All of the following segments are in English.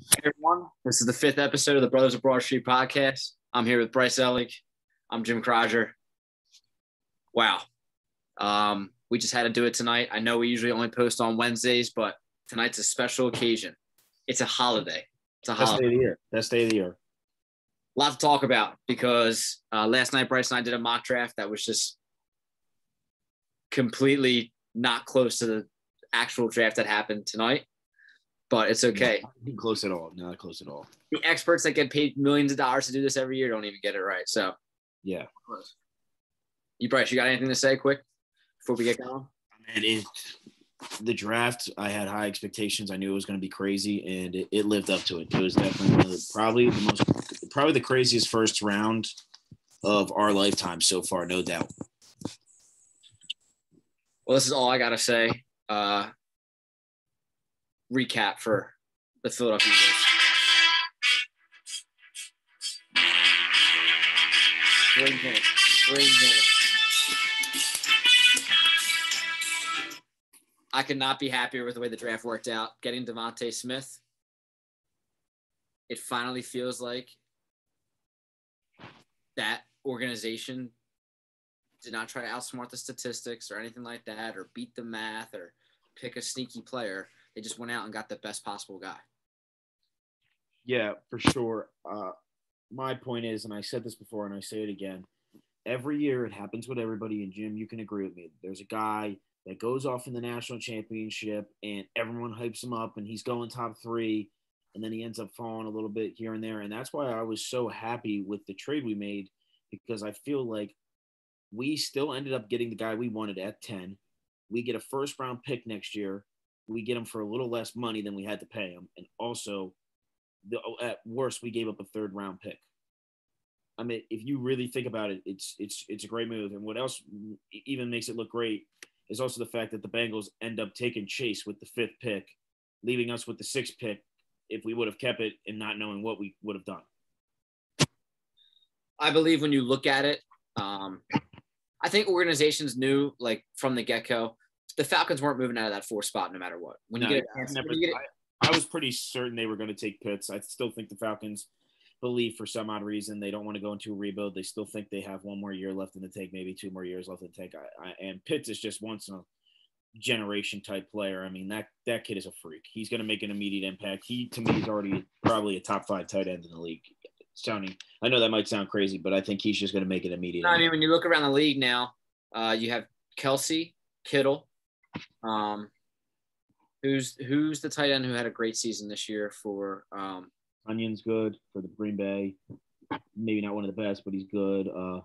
Hey everyone, this is the fifth episode of the Brothers of Broad Street podcast. I'm here with Bryce Ellick. I'm Jim Kryjer. Wow. Um, we just had to do it tonight. I know we usually only post on Wednesdays, but tonight's a special occasion. It's a holiday. It's a Best holiday. day of the year. Best day of the year. A lot to talk about because uh, last night Bryce and I did a mock draft that was just completely not close to the actual draft that happened tonight. But it's okay. Not close at all. Not close at all. The experts that get paid millions of dollars to do this every year don't even get it right. So, Yeah. you Bryce, you got anything to say quick before we get going? And it, the draft, I had high expectations. I knew it was going to be crazy, and it, it lived up to it. It was definitely the, probably the most, probably the craziest first round of our lifetime so far, no doubt. Well, this is all I gotta say. Uh, recap for the Philadelphia Eagles. Great game. Great game. I could not be happier with the way the draft worked out. Getting DeVonta Smith, it finally feels like that organization did not try to outsmart the statistics or anything like that, or beat the math, or pick a sneaky player. They just went out and got the best possible guy. Yeah, for sure. Uh, my point is, and I said this before, and I say it again. Every year, it happens with everybody. And Jim, you can agree with me. There's a guy that goes off in the national championship, and everyone hypes him up, and he's going top three, and then he ends up falling a little bit here and there. And that's why I was so happy with the trade we made because I feel like we still ended up getting the guy we wanted at 10. We get a first round pick next year. We get him for a little less money than we had to pay him. And also, the, at worst, we gave up a third round pick. I mean, if you really think about it, it's it's it's a great move. And what else even makes it look great is also the fact that the Bengals end up taking Chase with the fifth pick, leaving us with the sixth pick. If we would have kept it and not knowing what we would have done. I believe when you look at it, um, I think organizations knew like from the get go, the Falcons weren't moving out of that four spot no matter what. When you No, get, I, a chance, never- when you get I- I was pretty certain they were going to take Pitts. I still think the Falcons believe for some odd reason they don't want to go into a rebuild. They still think they have one more year left in the tank, maybe two more years left in the tank. I, I, and Pitts is just once in a generation type player. I mean that that kid is a freak. He's going to make an immediate impact. He to me is already probably a top five tight end in the league. Sounding, I know that might sound crazy, but I think he's just going to make an immediate. No, I mean, when you look around the league now, uh, you have Kelce, Kittle, um, who's who's the tight end who had a great season this year for um, Tonyan's good for the Green Bay. Maybe not one of the best, but he's good. Uh,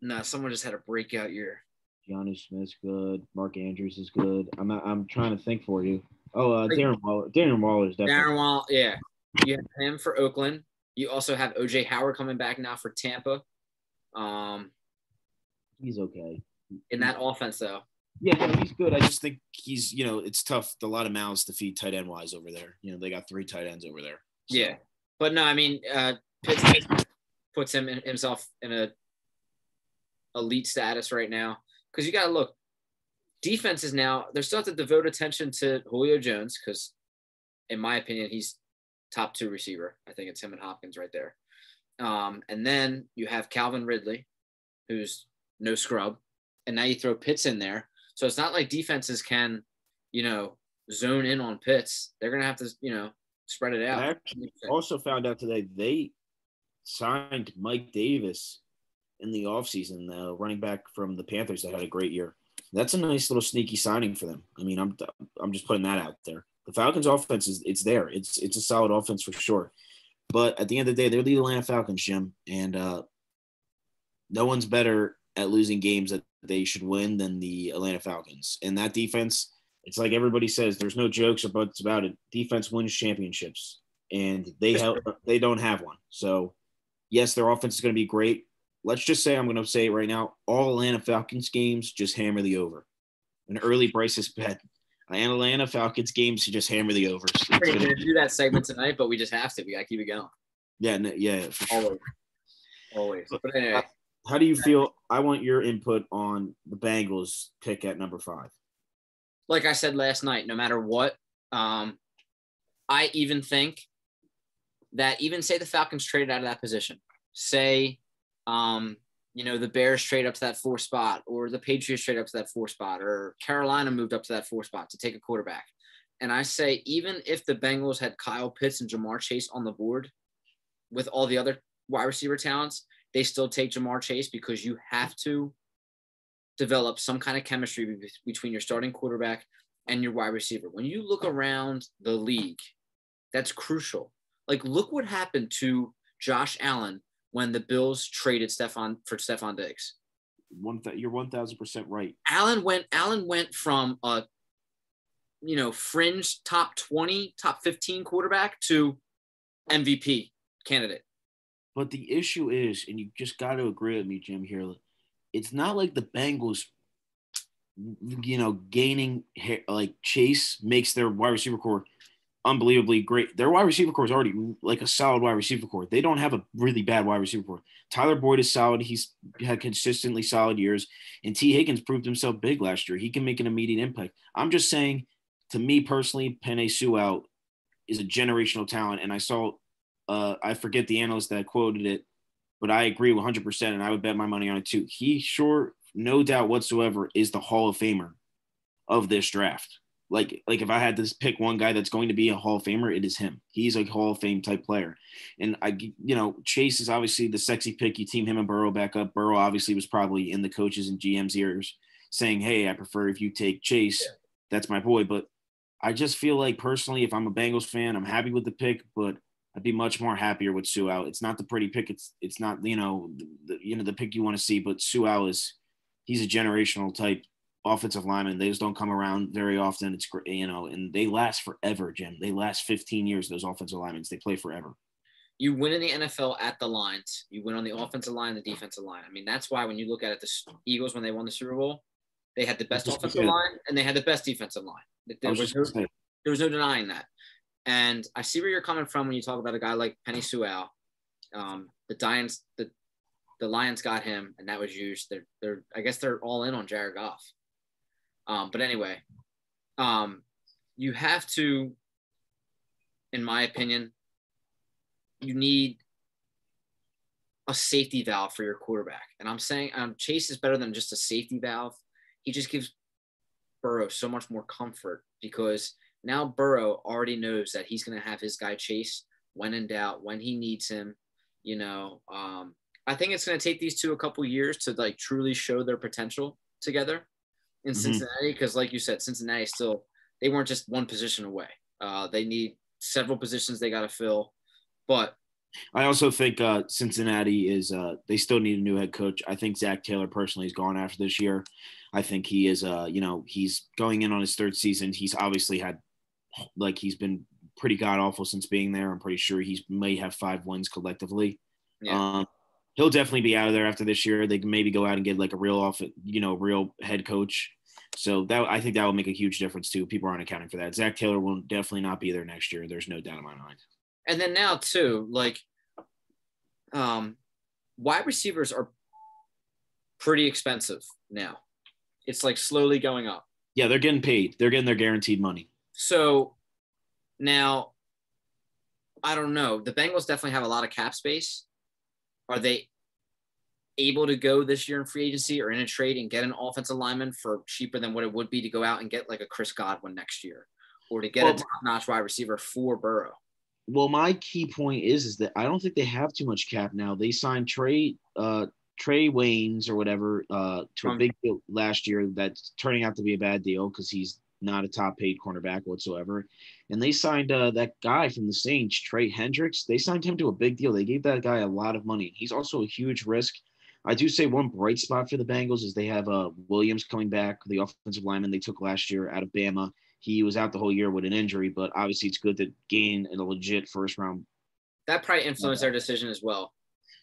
no, someone just had a breakout year. Jonnu Smith's good. Mark Andrews is good. I'm not, I'm trying to think for you. Oh, uh, Darren Waller. Darren Waller is definitely. Darren Wall, yeah, you have him for Oakland. You also have OJ Howard coming back now for Tampa. Um, He's okay. in that offense though, Yeah, no, he's good. I just think he's, you know, it's tough. A lot of mouths to feed tight end wise over there. You know, they got three tight ends over there. So, yeah. But no, I mean, uh, Pitts puts him in, himself in a elite status right now because you got to look. Defenses now they're still have to devote attention to Julio Jones because, in my opinion, he's top two receiver. I think it's him and Hopkins right there. Um, and then you have Calvin Ridley, who's no scrub, and now you throw Pitts in there. So it's not like defenses can, you know, zone in on Pitts. They're gonna have to, you know, spread it out. I actually also found out today they signed Mike Davis in the offseason, the running back from the Panthers that had a great year. That's a nice little sneaky signing for them. I mean, I'm I'm just putting that out there. The Falcons offense is it's there. It's it's a solid offense for sure. But at the end of the day, they're the Atlanta Falcons, Jim, and uh, no one's better at losing games that they should win than the Atlanta Falcons. And that defense, it's like everybody says, there's no jokes or buts about it. Defense wins championships, and they have they don't have one. So, yes, their offense is going to be great. Let's just say I'm going to say it right now: all Atlanta Falcons games just hammer the over. An early Bryce's bet. Atlanta Falcons games to just hammer the overs. We're gonna gonna do that segment tonight, but we just have to. We gotta keep it going. yeah, no, yeah. Sure. Always. Always. But anyway, How do you feel? I want your input on the Bengals pick at number five. like I said last night, no matter what, um, I even think that even say the Falcons traded out of that position, say, um, you know, the Bears trade up to that four spot, or the Patriots trade up to that four spot, or Carolina moved up to that four spot to take a quarterback. And I say, even if the Bengals had Kyle Pitts and Ja'Marr Chase on the board with all the other wide receiver talents, they still take Ja'Marr Chase because you have to develop some kind of chemistry between your starting quarterback and your wide receiver. When you look around the league, that's crucial. Like, look what happened to Josh Allen when the Bills traded Stefon for Stefon Diggs. One th- you're one thousand percent right. Allen went. Allen went from a, you know, fringe top twenty, top fifteen quarterback to MVP candidate. But the issue is, and you just got to agree with me, Jim. Here, it's not like the Bengals, you know, gaining like Chase makes their wide receiver core unbelievably great. Their wide receiver core is already like a solid wide receiver core. They don't have a really bad wide receiver core. Tyler Boyd is solid. He's had consistently solid years. And Tee Higgins proved himself big last year. He can make an immediate impact. I'm just saying, to me personally, Penei Sewell is a generational talent. And I saw, uh, I forget the analyst that quoted it, but I agree 100%. And I would bet my money on it too. He sure, no doubt whatsoever, is the Hall of Famer of this draft like like if I had to pick one guy that's going to be a Hall of Famer, it is him. He's a Hall of Fame type player. And I you know, Chase is obviously the sexy pick. You team him and Burrow back up. Burrow obviously was probably in the coaches and GM's ears saying, Hey, I prefer if you take Chase. That's my boy. But I just feel like personally, if I'm a Bengals fan, I'm happy with the pick, but I'd be much more happier with Sewell. It's not the pretty pick. It's it's not you know the, you know the pick you want to see, but Sewell is he's a generational type offensive lineman. They just don't come around very often. It's great, you know, and they last forever, Jim. They last 15 years, those offensive linemen. They play forever. You win in the NFL at the lines. You win on the offensive line, the defensive line. I mean, that's why when you look at it, the Eagles, when they won the Super Bowl, they had the best offensive line and they had the best defensive line. There was, no, there was no denying that. And I see where you're coming from when you talk about a guy like Penei Sewell. Um, the Lions, the the Lions got him, and that was used. They're they're I guess they're all in on Jared Goff. Um, but anyway, um, you have to, in my opinion, you need a safety valve for your quarterback. And I'm saying um, Chase is better than just a safety valve. He just gives Burrow so much more comfort because now Burrow already knows that he's going to have his guy Chase when in doubt, when he needs him. You know, um, I think it's going to take these two a couple years to like truly show their potential together in mm-hmm. Cincinnati because, like you said, Cincinnati still they weren't just one position away. Uh, they need several positions they got to fill, but I also think uh, Cincinnati is uh, they still need a new head coach. I think Zac Taylor personally is gone after this year. I think he is uh, you know he's going in on his third season. He's obviously had like he's been pretty god awful since being there. I'm pretty sure he may have five wins collectively. Yeah. Um, he'll definitely be out of there after this year. They can maybe go out and get like a real off, you know, real head coach. So that I think that will make a huge difference too. People aren't accounting for that. Zac Taylor will definitely not be there next year. There's no doubt in my mind. And then now too, like, um, wide receivers are pretty expensive now. It's like slowly going up. Yeah, they're getting paid. They're getting their guaranteed money. So now, I don't know. The Bengals definitely have a lot of cap space are they able to go this year in free agency or in a trade and get an offensive lineman for cheaper than what it would be to go out and get like a Chris Godwin next year or to get well, a top-notch wide receiver for Burrow? Well, my key point is is that I don't think they have too much cap now. They signed Trey uh Trae Waynes or whatever uh to a big deal last year that's turning out to be a bad deal because he's not a top paid cornerback whatsoever. And they signed uh, that guy from the Saints, Trey Hendricks. They signed him to a big deal. They gave that guy a lot of money. He's also a huge risk. I do say one bright spot for the Bengals is they have uh, Williams coming back, the offensive lineman they took last year out of Bama. He was out the whole year with an injury, but obviously it's good to gain a legit first round. That probably influenced their decision as well.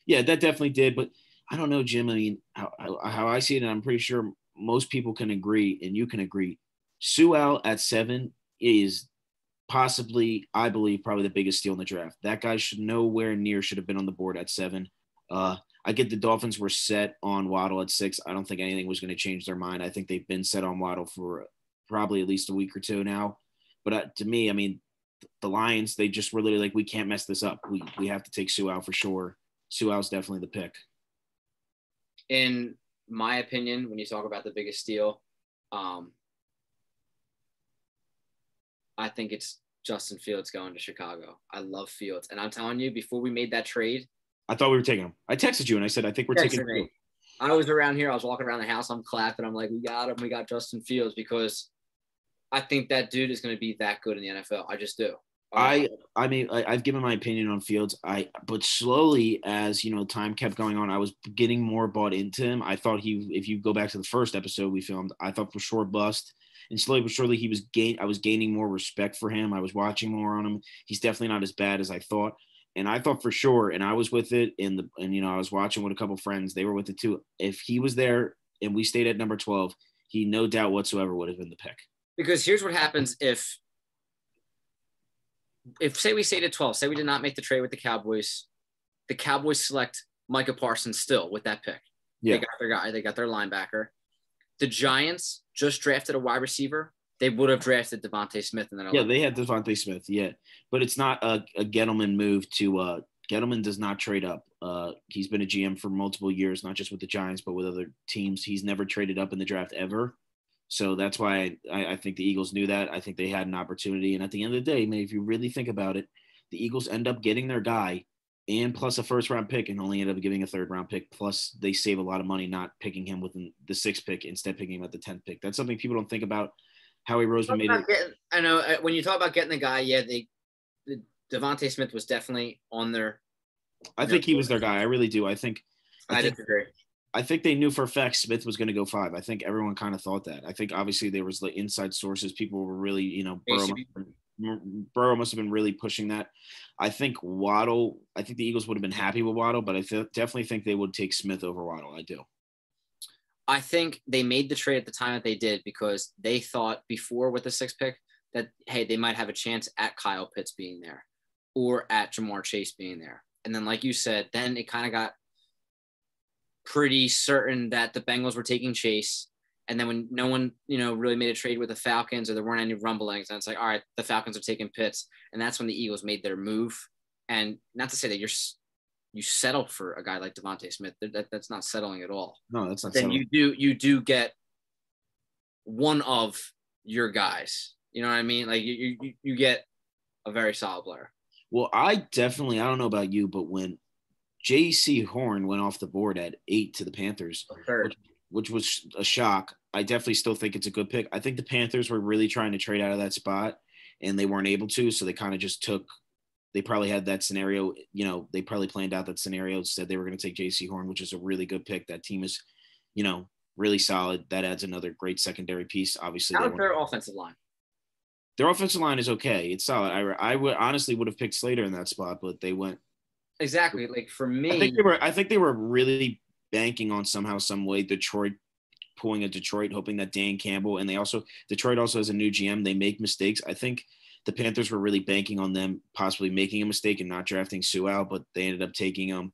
Yeah, that definitely did. But I don't know, Jim. I mean, how, how I see it, and I'm pretty sure most people can agree, and you can agree. Sewell at seven is possibly, I believe, probably the biggest steal in the draft. That guy should nowhere near should have been on the board at seven. Uh, I get the Dolphins were set on Waddle at six. I don't think anything was going to change their mind. I think they've been set on Waddle for probably at least a week or two now. But uh, to me, I mean, the Lions, they just were literally like, we can't mess this up. We we have to take Sewell for sure. Sewell's definitely the pick. In my opinion, when you talk about the biggest steal, um, I think it's Justin Fields going to Chicago. I love Fields, and I'm telling you, before we made that trade, I thought we were taking him. I texted you and I said, I think we're taking him. I was around here. I was walking around the house. I'm clapping. I'm like, we got him. We got Justin Fields because I think that dude is going to be that good in the NFL. I just do. I I mean I, have given my opinion on Fields. I but slowly as you know time kept going on, I was getting more bought into him. I thought he if you go back to the first episode we filmed, I thought for sure bust. And slowly but surely he was gain I was gaining more respect for him. I was watching more on him. He's definitely not as bad as I thought. And I thought for sure, and I was with it in the and you know, I was watching with a couple friends, they were with it too. If he was there and we stayed at number 12, he no doubt whatsoever would have been the pick. Because here's what happens if if say we stayed at 12, say we did not make the trade with the Cowboys, the Cowboys select Micah Parsons still with that pick. Yeah. They got their guy, they got their linebacker. The Giants just drafted a wide receiver. They would have drafted DeVonta Smith and then yeah, they had DeVonta Smith, yeah, but it's not a, a Gettleman move to. uh Gettleman does not trade up. Uh, he's been a GM for multiple years, not just with the Giants, but with other teams. He's never traded up in the draft ever. So that's why I, I, think the Eagles knew that. I think they had an opportunity. And at the end of the day, man, if you really think about it, the Eagles end up getting their guy and plus a first round pick and only end up giving a third round pick. Plus, they save a lot of money not picking him within the sixth pick instead picking him at the 10th pick. That's something people don't think about. Howie Roseman made it. Getting, I know uh, when you talk about getting the guy, yeah, they, the DeVonta Smith was definitely on their. I think he was their guy. I really do. I think. I, I think, disagree. I think they knew for a fact Smith was going to go five. I think everyone kind of thought that. I think obviously there was like inside sources. People were really, you know, Burrow Burrow must have been really pushing that. I think Waddle. I think the Eagles would have been happy with Waddle, but I th- definitely think they would take Smith over Waddle. I do. I think they made the trade at the time that they did because they thought before with the sixth pick that hey they might have a chance at Kyle Pitts being there or at Ja'Marr Chase being there. And then, like you said, then it kind of got pretty certain that the Bengals were taking Chase. And then when no one, you know, really made a trade with the Falcons or there weren't any rumblings, and it's like, all right, the Falcons are taking Pitts. And that's when the Eagles made their move. And not to say that you're you settle for a guy like DeVonta Smith. That, that's not settling at all. No, that's not. Then settling. you do you do get one of your guys. You know what I mean? Like you you, you get a very solid player. Well, I definitely I don't know about you, but when Jaycee Horn went off the board at eight to the Panthers, which, which, was a shock. I definitely still think it's a good pick. I think the Panthers were really trying to trade out of that spot and they weren't able to. So they kind of just took, they probably had that scenario, you know, they probably planned out that scenario, said they were going to take Jaycee Horn, which is a really good pick. That team is, you know, really solid. That adds another great secondary piece. Obviously, how their offensive line? Their offensive line is okay. It's solid. I, I would honestly would have picked Slater in that spot, but they went Exactly. Like for me, I think they were. I think they were really banking on somehow, some way, Detroit pulling a Detroit, hoping that Dan Campbell and they also Detroit also has a new GM. They make mistakes. I think the Panthers were really banking on them possibly making a mistake and not drafting Sewell, but they ended up taking him.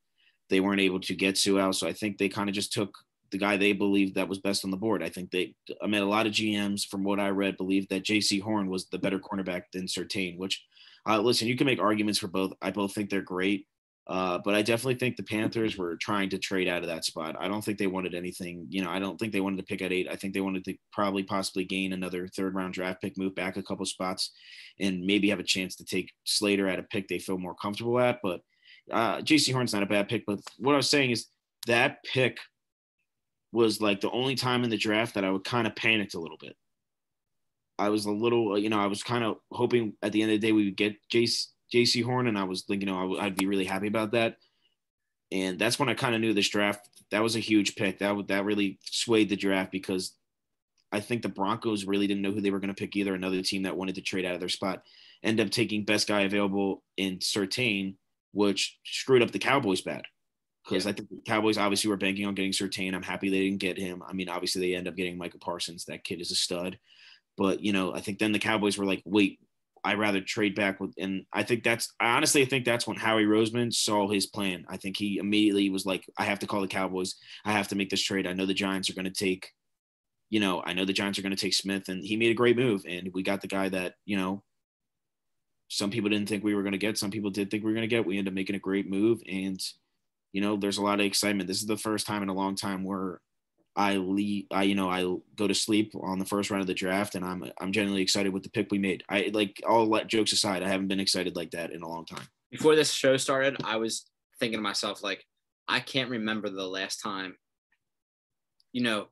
They weren't able to get Sewell, so I think they kind of just took the guy they believed that was best on the board. I think they, I mean, a lot of GMs, from what I read, believed that Jaycee Horn was the better cornerback than Surtain. Which, uh, listen, you can make arguments for both. I both think they're great. Uh, but I definitely think the Panthers were trying to trade out of that spot. I don't think they wanted anything. You know, I don't think they wanted to pick at eight. I think they wanted to probably possibly gain another third round draft pick, move back a couple spots, and maybe have a chance to take Slater at a pick they feel more comfortable at. But uh, Jaycee Horn's not a bad pick. But what I was saying is that pick was like the only time in the draft that I would kind of panicked a little bit. I was a little, you know, I was kind of hoping at the end of the day we would get Jace Jaycee Horn, and I was thinking, you know, I'd be really happy about that. And that's when I kind of knew this draft. That was a huge pick. That would that really swayed the draft because I think the Broncos really didn't know who they were going to pick either. Another team that wanted to trade out of their spot end up taking best guy available in Surtain, which screwed up the Cowboys bad. Because yeah. I think the Cowboys obviously were banking on getting Surtain. I'm happy they didn't get him. I mean, obviously they end up getting Micah Parsons. That kid is a stud. But you know, I think then the Cowboys were like, wait, I rather trade back with, and I think that's I honestly think that's when Howie Roseman saw his plan. I think he immediately was like, I have to call the Cowboys. I have to make this trade. I know the Giants are going to take, you know, I know the Giants are going to take Smith, and he made a great move, and we got the guy that you know some people didn't think we were going to get. Some people did think we were going to get. We ended up making a great move, and you know, there's a lot of excitement. This is the first time in a long time where I leave, I you know, I go to sleep on the first round of the draft, and I'm I'm genuinely excited with the pick we made. I like all let jokes aside, I haven't been excited like that in a long time. Before this show started, I was thinking to myself like, I can't remember the last time, you know,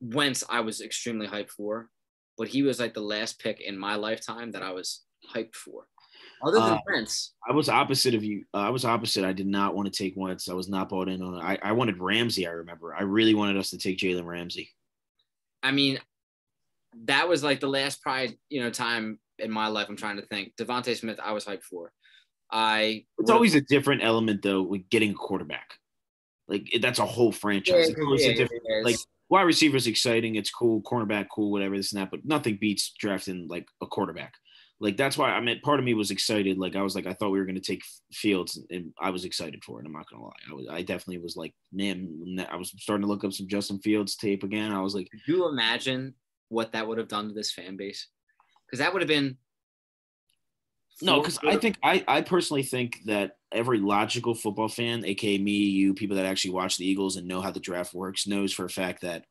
Wentz I was extremely hyped for, but he was like the last pick in my lifetime that I was hyped for. Other than uh, Wentz, I was opposite of you. Uh, I was opposite. I did not want to take Wentz. I was not bought in on it. I, I wanted Ramsey. I remember. I really wanted us to take Jalen Ramsey. I mean, that was like the last pride, you know, time in my life. I'm trying to think. DeVonta Smith, I was hyped for. I. It's always a different element though with getting a quarterback. Like that's a whole franchise. Yeah, it's yeah, different. Like wide receiver is exciting. It's cool. Cornerback, cool. Whatever this and that. But nothing beats drafting like a quarterback like that's why I mean part of me was excited. Like I was like I thought we were going to take Fields, and I was excited for it. I'm not gonna lie. I was I definitely was like man. I was starting to look up some Justin Fields tape again. I was like, could you imagine what that would have done to this fan base? Because that would have been no, because I think I I personally think that every logical football fan, aka me, you, people that actually watch the Eagles and know how the draft works, knows for a fact that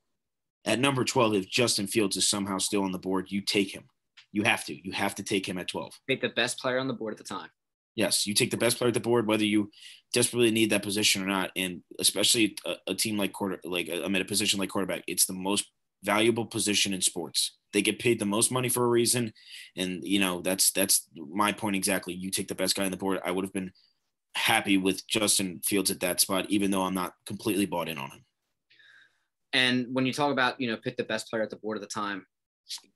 at number 12, if Justin Fields is somehow still on the board, you take him. You have to. You have to take him at 12. Take the best player on the board at the time. Yes, you take the best player at the board, whether you desperately need that position or not, and especially a, a team like quarter, like uh, I'm at a position like quarterback. It's the most valuable position in sports. They get paid the most money for a reason, and you know that's that's my point exactly. You take the best guy on the board. I would have been happy with Justin Fields at that spot, even though I'm not completely bought in on him. And when you talk about you know pick the best player at the board at the time,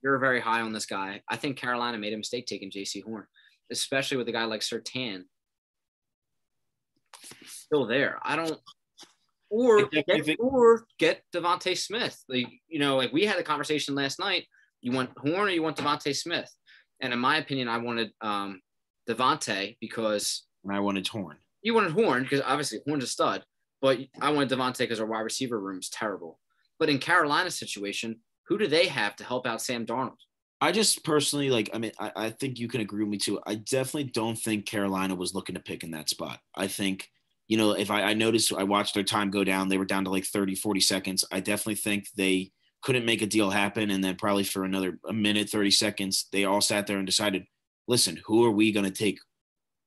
you're very high on this guy. I think Carolina made a mistake taking Jaycee Horn, especially with a guy like Surtain still there. I don't or get, or get DeVonta Smith. Like you know, like we had a conversation last night. You want Horn or you want DeVonta Smith? And in my opinion, I wanted um, DeVonta because I wanted Horn. You wanted Horn because obviously Horn's a stud, but I wanted DeVonta because our wide receiver room is terrible. But in Carolina's situation, who do they have to help out Sam Darnold? I just personally like. I mean, I, I think you can agree with me too. I definitely don't think Carolina was looking to pick in that spot. I think, you know, if I, I noticed, I watched their time go down. They were down to like 30, 40 seconds. I definitely think they couldn't make a deal happen. And then probably for another a minute, 30 seconds, they all sat there and decided, listen, who are we going to take?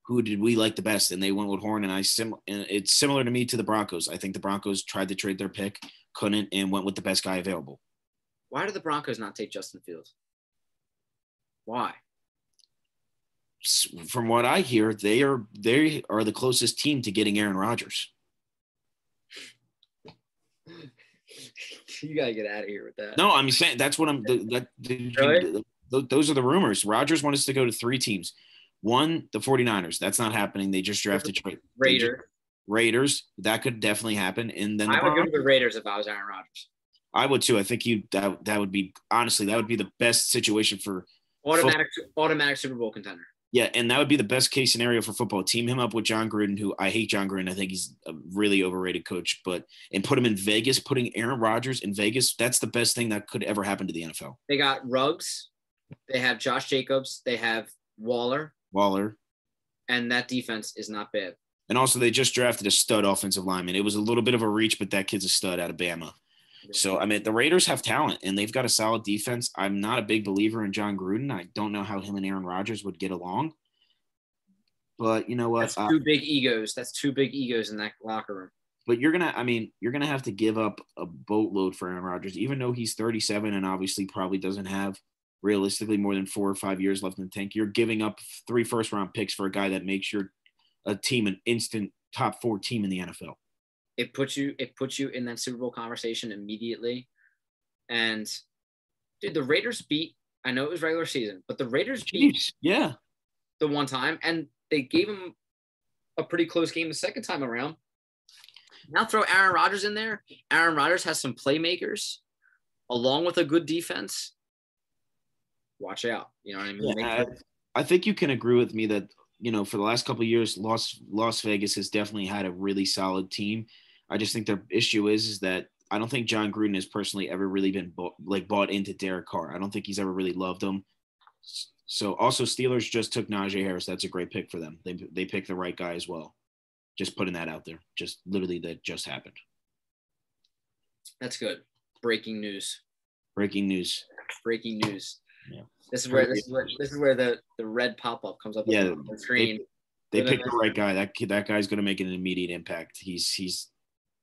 Who did we like the best? And they went with Horn. And I sim. And it's similar to me to the Broncos. I think the Broncos tried to trade their pick, couldn't, and went with the best guy available. Why do the Broncos not take Justin Fields? Why? From what I hear, they are they are the closest team to getting Aaron Rodgers. you gotta get out of here with that. No, I'm saying that's what I'm. That, really? those are the rumors. Rodgers wants to go to three teams. One, the 49ers. That's not happening. They just drafted Raiders. Raiders. That could definitely happen. And then I would go to the Raiders if I was Aaron Rodgers. I would too. I think you that that would be honestly that would be the best situation for automatic football. automatic Super Bowl contender. Yeah, and that would be the best case scenario for football. Team him up with Jon Gruden, who I hate Jon Gruden. I think he's a really overrated coach, but and put him in Vegas, putting Aaron Rodgers in Vegas, that's the best thing that could ever happen to the NFL. They got Ruggs, they have Josh Jacobs, they have Waller. Waller. And that defense is not bad. And also they just drafted a stud offensive lineman. It was a little bit of a reach, but that kid's a stud out of Bama. So I mean, the Raiders have talent and they've got a solid defense. I'm not a big believer in Jon Gruden. I don't know how him and Aaron Rodgers would get along. But you know what? That's two uh, big egos. That's two big egos in that locker room. But you're gonna, I mean, you're gonna have to give up a boatload for Aaron Rodgers, even though he's 37 and obviously probably doesn't have realistically more than four or five years left in the tank. You're giving up three first round picks for a guy that makes your a team an instant top four team in the NFL it puts you it puts you in that Super Bowl conversation immediately. And dude, the Raiders beat. I know it was regular season, but the Raiders beat. Yeah. The one time, and they gave him a pretty close game the second time around. Now throw Aaron Rodgers in there. Aaron Rodgers has some playmakers, along with a good defense. Watch out. You know what I mean? Yeah, I, I think you can agree with me that you know for the last couple years, Las Las Vegas has definitely had a really solid team I just think the issue is is that I don't think Jon Gruden has personally ever really been bought, like bought into Derek Carr. I don't think he's ever really loved him. So also Steelers just took Najee Harris. That's a great pick for them. They they picked the right guy as well. Just putting that out there. Just literally that just happened. That's good. Breaking news. Breaking news. Breaking news. Yeah. This is where this is where this is where the the red pop up comes up Yeah, on the screen. They But, picked the right guy. That kid, that guy's going to make an immediate impact. He's he's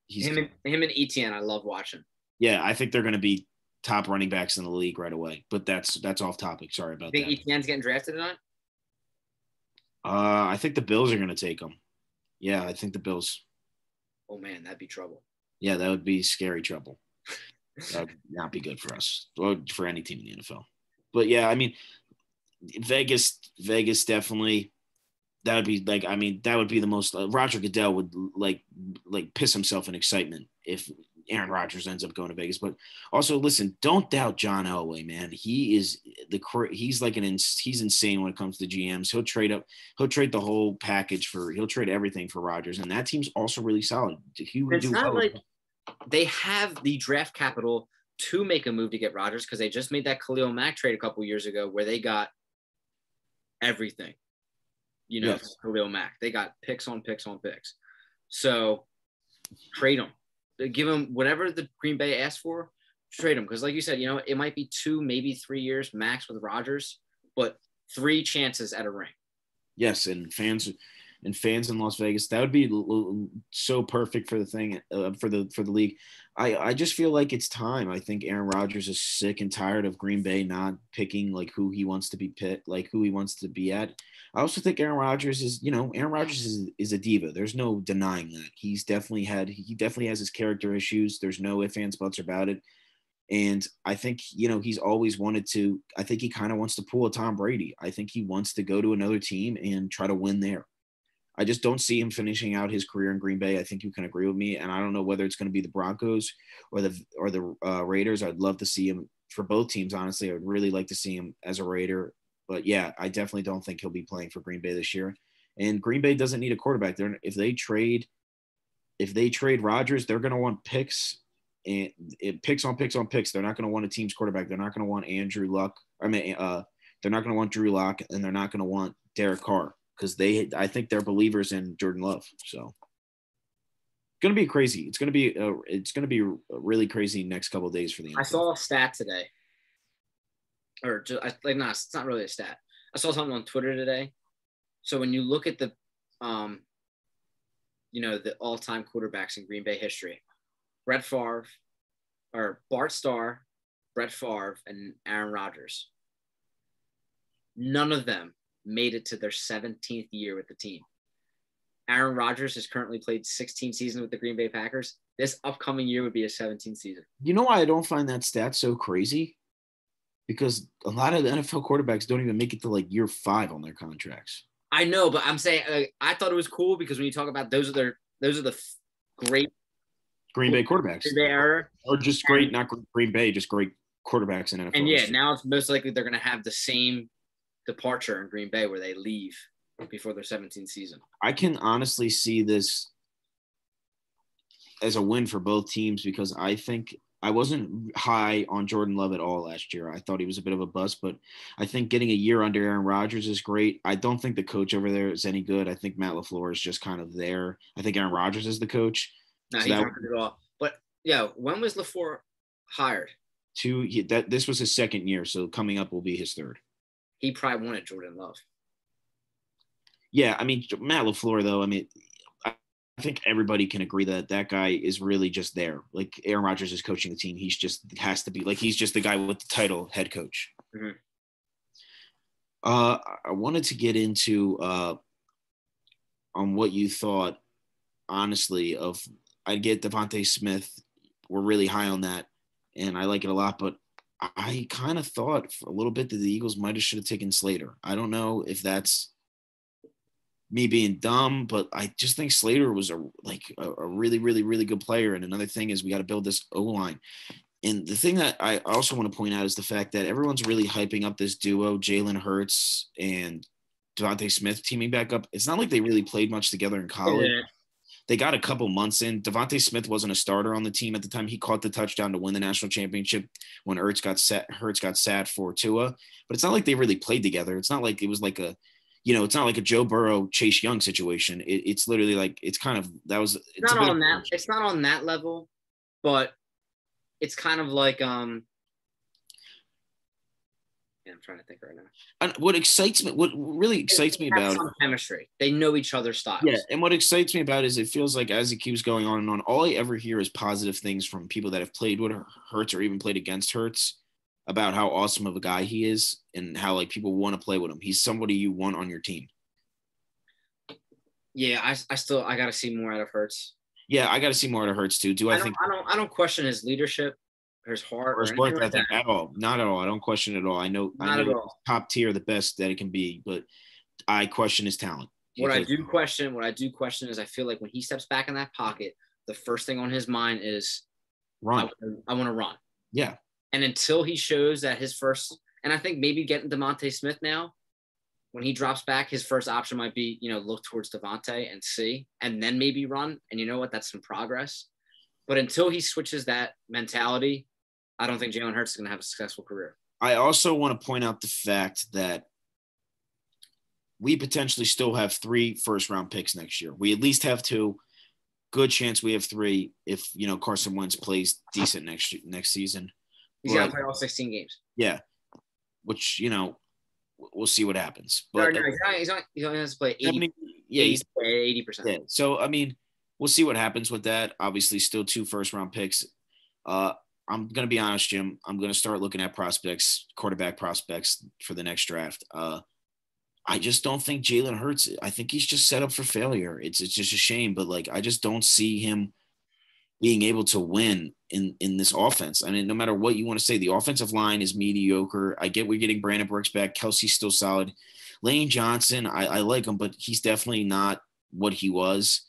he's him and him and Etienne, I love watching. yeah. I think they're going to be top running backs in the league right away. But that's that's off topic. Sorry about think that. Etienne's getting drafted or not? Uh, I think the Bills are going to take him. Yeah, I think the Bills. Oh man, that'd be trouble. Yeah, that would be scary trouble. that would not be good for us or for any team in the NFL. But yeah, I mean, Vegas, Vegas definitely. That would be like, I mean, that would be the most. Uh, Roger Goodell would like, like piss himself in excitement if Aaron Rodgers ends up going to Vegas. But also, listen, don't doubt John Elway, man. He is the he's like an he's insane when it comes to GMs. He'll trade up, he'll trade the whole package for, he'll trade everything for Rodgers, and that team's also really solid. He would It's do not well. like they have the draft capital to make a move to get Rodgers because they just made that Khalil Mack trade a couple years ago where they got everything. You know, Yes. Khalil Mack. They got picks on picks on picks. So trade them. Give them whatever the Green Bay asked for, trade them. Because like you said, you know, it might be two, maybe three years max with Rodgers, but three chances at a ring. Yes, and fans and fans in Las Vegas, that would be so perfect for the thing uh, for the for the league. I I just feel like it's time. I think Aaron Rodgers is sick and tired of Green Bay not picking like who he wants to be picked, like who he wants to be at. I also think Aaron Rodgers is, you know, Aaron Rodgers is is a diva. There's no denying that. He's definitely had he definitely has his character issues. There's no ifs ands buts about it. And I think, you know, he's always wanted to, I think he kind of wants to pull a Tom Brady. I think he wants to go to another team and try to win there. I just don't see him finishing out his career in Green Bay. I think you can agree with me. And I don't know whether it's going to be the Broncos or the or the uh, Raiders. I'd love to see him for both teams. Honestly, I would really like to see him as a Raider. But yeah, I definitely don't think he'll be playing for Green Bay this year. And Green Bay doesn't need a quarterback. They're, if they trade, if they trade Rodgers, they're going to want picks and it picks on picks on picks. They're not going to want a team's quarterback. They're not going to want Andrew Luck. I mean, uh, they're not going to want Drew Lock, and they're not going to want Derek Carr because they, I think, they're believers in Jordan Love. So it's going to be crazy. It's going to be, uh, it's going to be really crazy next couple of days for the. I saw a stat today, or just I, like, nah, it's not really a stat. I saw something on Twitter today. So when you look at the, um, you know, the all-time quarterbacks in Green Bay history, Brett Favre, or Bart Starr, Brett Favre, and Aaron Rodgers. None of them made it to their 17th year with the team. Aaron Rodgers has currently played 16 seasons with the Green Bay Packers. This upcoming year would be a 17th season. You know why I don't find that stat so crazy? Because a lot of the NFL quarterbacks don't even make it to like year five on their contracts. I know, but I'm saying uh, I thought it was cool because when you talk about those are their those are the f- great Green Bay quarterbacks, Green Bay era, or just great, not Green Bay, just great quarterbacks in NFL. and yeah, now it's most likely they're going to have the same departure in Green Bay where they leave before their 17th season. I can honestly see this as a win for both teams because I think I wasn't high on Jordan Love at all last year. I thought he was a bit of a bust, but I think getting a year under Aaron Rodgers is great. I don't think the coach over there is any good. I think Matt LaFleur is just kind of there. I think Aaron Rodgers is the coach. No, So he's not good at all. But yeah, when was LaFleur hired? Two he, that this was his second year, so coming up will be his third. He probably wanted Jordan Love. Yeah, I mean Matt LaFleur though. I mean, I think everybody can agree that that guy is really just there. Like Aaron Rodgers is coaching the team. He's just has to be like he's just the guy with the title head coach. Mhm. Uh, I wanted to get into uh, on what you thought, honestly. Of I get DeVonta Smith. We're really high on that, and I like it a lot. But I kind of thought for a little bit that the Eagles might have should have taken Slater. I don't know if that's me being dumb, but I just think Slater was a like a, a really, really, really good player. And another thing is we got to build this O line. And the thing that I also want to point out is the fact that everyone's really hyping up this duo, Jalen Hurts and DeVonta Smith teaming back up. It's not like they really played much together in college. They got a couple months in. DeVonta Smith wasn't a starter on the team at the time. He caught the touchdown to win the national championship when Ertz got set. Hurts got sat for Tua, but it's not like they really played together. It's not like it was like a, you know, it's not like a Joe Burrow Chase Young situation. It, it's literally like it's kind of that was. It's not on that. It's not on that level, but it's kind of like um yeah, I'm trying to think right now. And what excites me, what really excites me about some chemistry, they know each other's styles. Yeah, and what excites me about is it feels like as it keeps going on and on, all I ever hear is positive things from people that have played with Hurts or even played against Hurts about how awesome of a guy he is and how like people want to play with him. He's somebody you want on your team. Yeah, I, I still I got to see more out of Hurts. Yeah, I got to see more out of Hurts too. Do I, I think I don't I don't question his leadership his heart or his work ethic like at all. Not at all. I don't question it at all. I know Not I know top tier, the best that it can be, but I question his talent. What I do question, what I do question is I feel like when he steps back in that pocket, the first thing on his mind is run. I, I want to run. Yeah. And until he shows that his first, and I think maybe getting DeVonta Smith now, when he drops back, his first option might be, you know, look towards DeVonta and see, and then maybe run. And you know what? That's some progress. But until he switches that mentality, I don't think Jalen Hurts is going to have a successful career. I also want to point out the fact that we potentially still have three first round picks next year. We at least have two. Good chance we have three if you know Carson Wentz plays decent next next season. He's got to play all 16 games. Yeah, which you know we'll see what happens. But no, no, he's, not, he's, not, he only has to play 80. yeah, he's 80 percent. Yeah. So I mean, we'll see what happens with that. Obviously, still two first round picks. Uh, I'm gonna be honest, Jim. I'm gonna start looking at prospects, quarterback prospects for the next draft. Uh, I just don't think Jalen Hurts. I think he's just set up for failure. It's it's just a shame, but like I just don't see him being able to win in in this offense. I mean, no matter what you want to say, the offensive line is mediocre. I get we're getting Brandon Brooks back. Kelce's still solid. Lane Johnson, I, I like him, but he's definitely not what he was.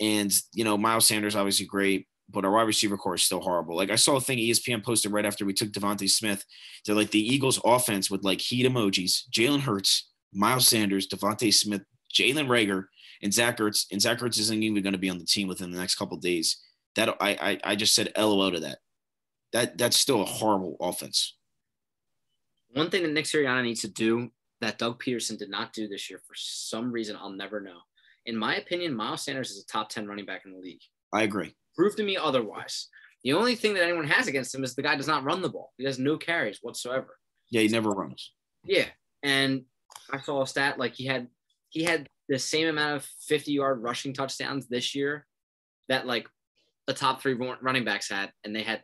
And you know, Miles Sanders obviously great but our wide receiver core is still horrible. Like I saw a thing ESPN posted right after we took DeVonta Smith. They're like the Eagles offense with like heat emojis, Jalen Hurts, Miles Sanders, DeVonta Smith, Jalen Reagor, and Zach Ertz. And Zach Ertz isn't even going to be on the team within the next couple days. That I, I I just said LOL to that. That that's still a horrible offense. One thing that Nick Sirianni needs to do that Doug Pederson did not do this year for some reason I'll never know. In my opinion, Miles Sanders is a top 10 running back in the league. I agree. Prove to me otherwise. The only thing that anyone has against him is the guy does not run the ball. He has no carries whatsoever. Yeah, he never runs. Yeah, and I saw a stat like he had he had the same amount of 50 yard rushing touchdowns this year that like the top three running backs had, and they had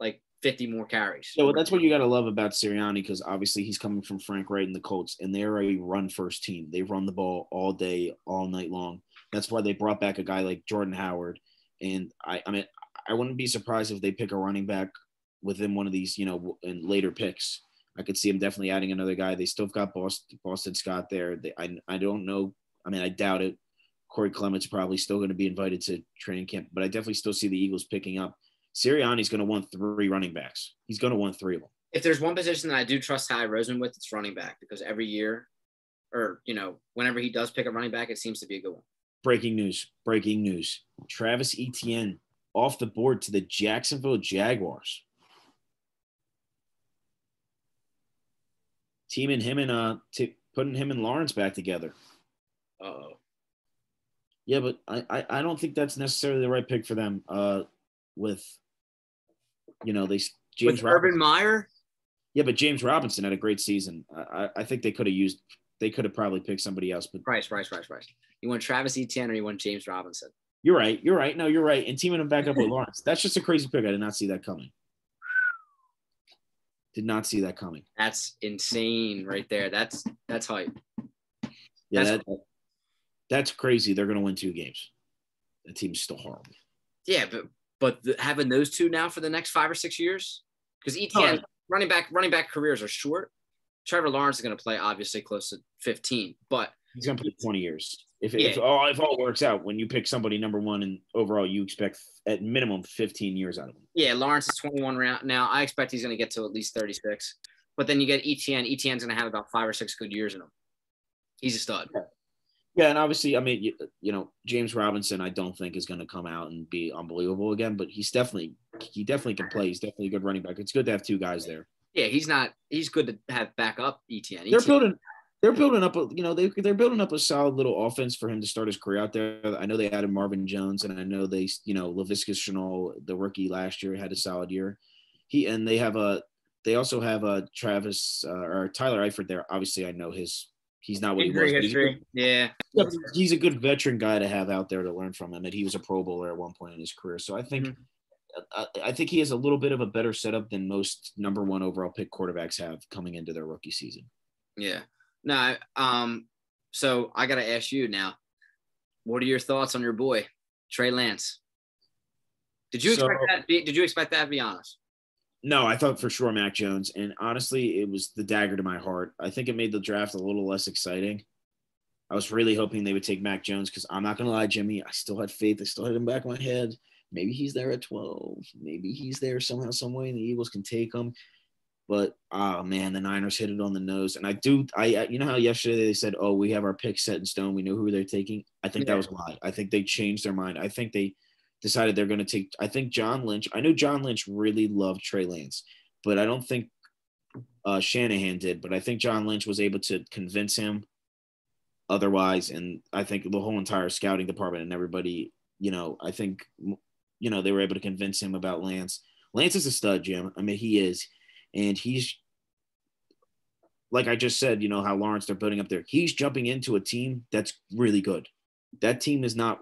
like 50 more carries. Yeah, well, that's what you got to love about Sirianni because obviously he's coming from Frank Reich and the Colts, and they're a run first team. They run the ball all day, all night long. That's why they brought back a guy like Jordan Howard and I, I mean, I wouldn't be surprised if they pick a running back within one of these, you know, in later picks. I could see them definitely adding another guy. They still have got Boston, Boston Scott there. They, I, I don't know. I mean, I doubt it. Corey Clement's probably still going to be invited to training camp, but I definitely still see the Eagles picking up. Sirianni's going to want three running backs. He's going to want three of them. If there's one position that I do trust Ty Rosen with, it's running back because every year, or you know, whenever he does pick a running back, it seems to be a good one. Breaking news. Breaking news. Travis Etienne off the board to the Jacksonville Jaguars. Teaming him and uh t- putting him and Lawrence back together. oh. Yeah, but I, I, I don't think that's necessarily the right pick for them. Uh, with you know they James with Urban Meyer. Yeah, but James Robinson had a great season. I, I think they could have used they could have probably picked somebody else. But Bryce, Bryce, Bryce, Bryce. You want Travis Etienne or you want James Robinson? You're right. You're right. No, you're right. And teaming him back up with Lawrence. That's just a crazy pick. I did not see that coming. Did not see that coming. That's insane right there. That's that's hype. Yeah, that's, that, that's crazy. They're going to win two games. The team's still horrible. Yeah, but but the, having those two now for the next five or six years, because Etienne oh, running back running back careers are short. Trevor Lawrence is going to play obviously close to 15, but he's going to play 20 years. If, yeah. if all if all works out, when you pick somebody number one and overall, you expect at minimum 15 years out of him. Yeah, Lawrence is 21 round now. I expect he's going to get to at least 36. But then you get Etienne. Etienne's going to have about five or six good years in him. He's a stud. Yeah. Yeah, and obviously, I mean, you, you know, James Robinson, I don't think is going to come out and be unbelievable again, but he's definitely he definitely can play. He's definitely a good running back. It's good to have two guys there. Yeah, he's not. He's good to have back up Etienne. They're building. They're building up a, you know, they they're building up a solid little offense for him to start his career out there. I know they added Marvin Jones, and I know they, you know, Laviska Shenault, the rookie last year, had a solid year. He and they have a, they also have a Travis uh, or Tyler Eifert there. Obviously, I know his he's not what he was. He's yeah. He's a good veteran guy to have out there to learn from him. And he was a Pro Bowler at one point in his career. So I think mm-hmm. I, I, think he has a little bit of a better setup than most number one overall pick quarterbacks have coming into their rookie season. Yeah. No, um, so I gotta ask you now, what are your thoughts on your boy, Trey Lance? Did you expect so, that? Did you expect that? To be honest. No, I thought for sure Mac Jones, and honestly, it was the dagger to my heart. I think it made the draft a little less exciting. I was really hoping they would take Mac Jones because I'm not gonna lie, Jimmy, I still had faith. I still had him back in my head. Maybe he's there at 12. Maybe he's there somehow, some way, and the Eagles can take him. But oh man, the Niners hit it on the nose. And I do, I you know how yesterday they said, "Oh, we have our pick set in stone. We know who they're taking." I think yeah. that was a lie. I think they changed their mind. I think they decided they're going to take. I think John Lynch. I know John Lynch really loved Trey Lance, but I don't think uh, Shanahan did. But I think John Lynch was able to convince him otherwise, and I think the whole entire scouting department and everybody, you know, I think you know they were able to convince him about Lance. Lance is a stud, Jim. I mean, he is, and he's like I just said. You know how Lawrence they're building up there. He's jumping into a team that's really good. That team is not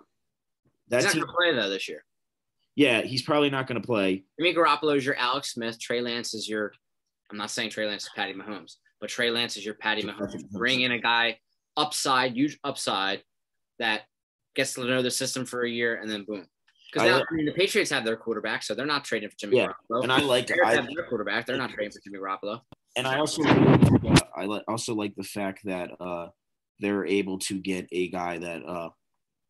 that's he's not going to play though this year. Yeah, he's probably not going to play. Jimmy Garoppolo is your Alex Smith. Trey Lance is your. I'm not saying Trey Lance is Patty Mahomes, but Trey Lance is your Patty Mahomes. Bring in a guy upside, huge upside, that gets to know the system for a year and then boom. Because I, I, mean, the Patriots have their quarterback, so they're not trading for Jimmy yeah, Garoppolo. And I like I, have their quarterback; they're not trading for Jimmy Garoppolo. And I also uh, I also like the fact that uh, they're able to get a guy that uh,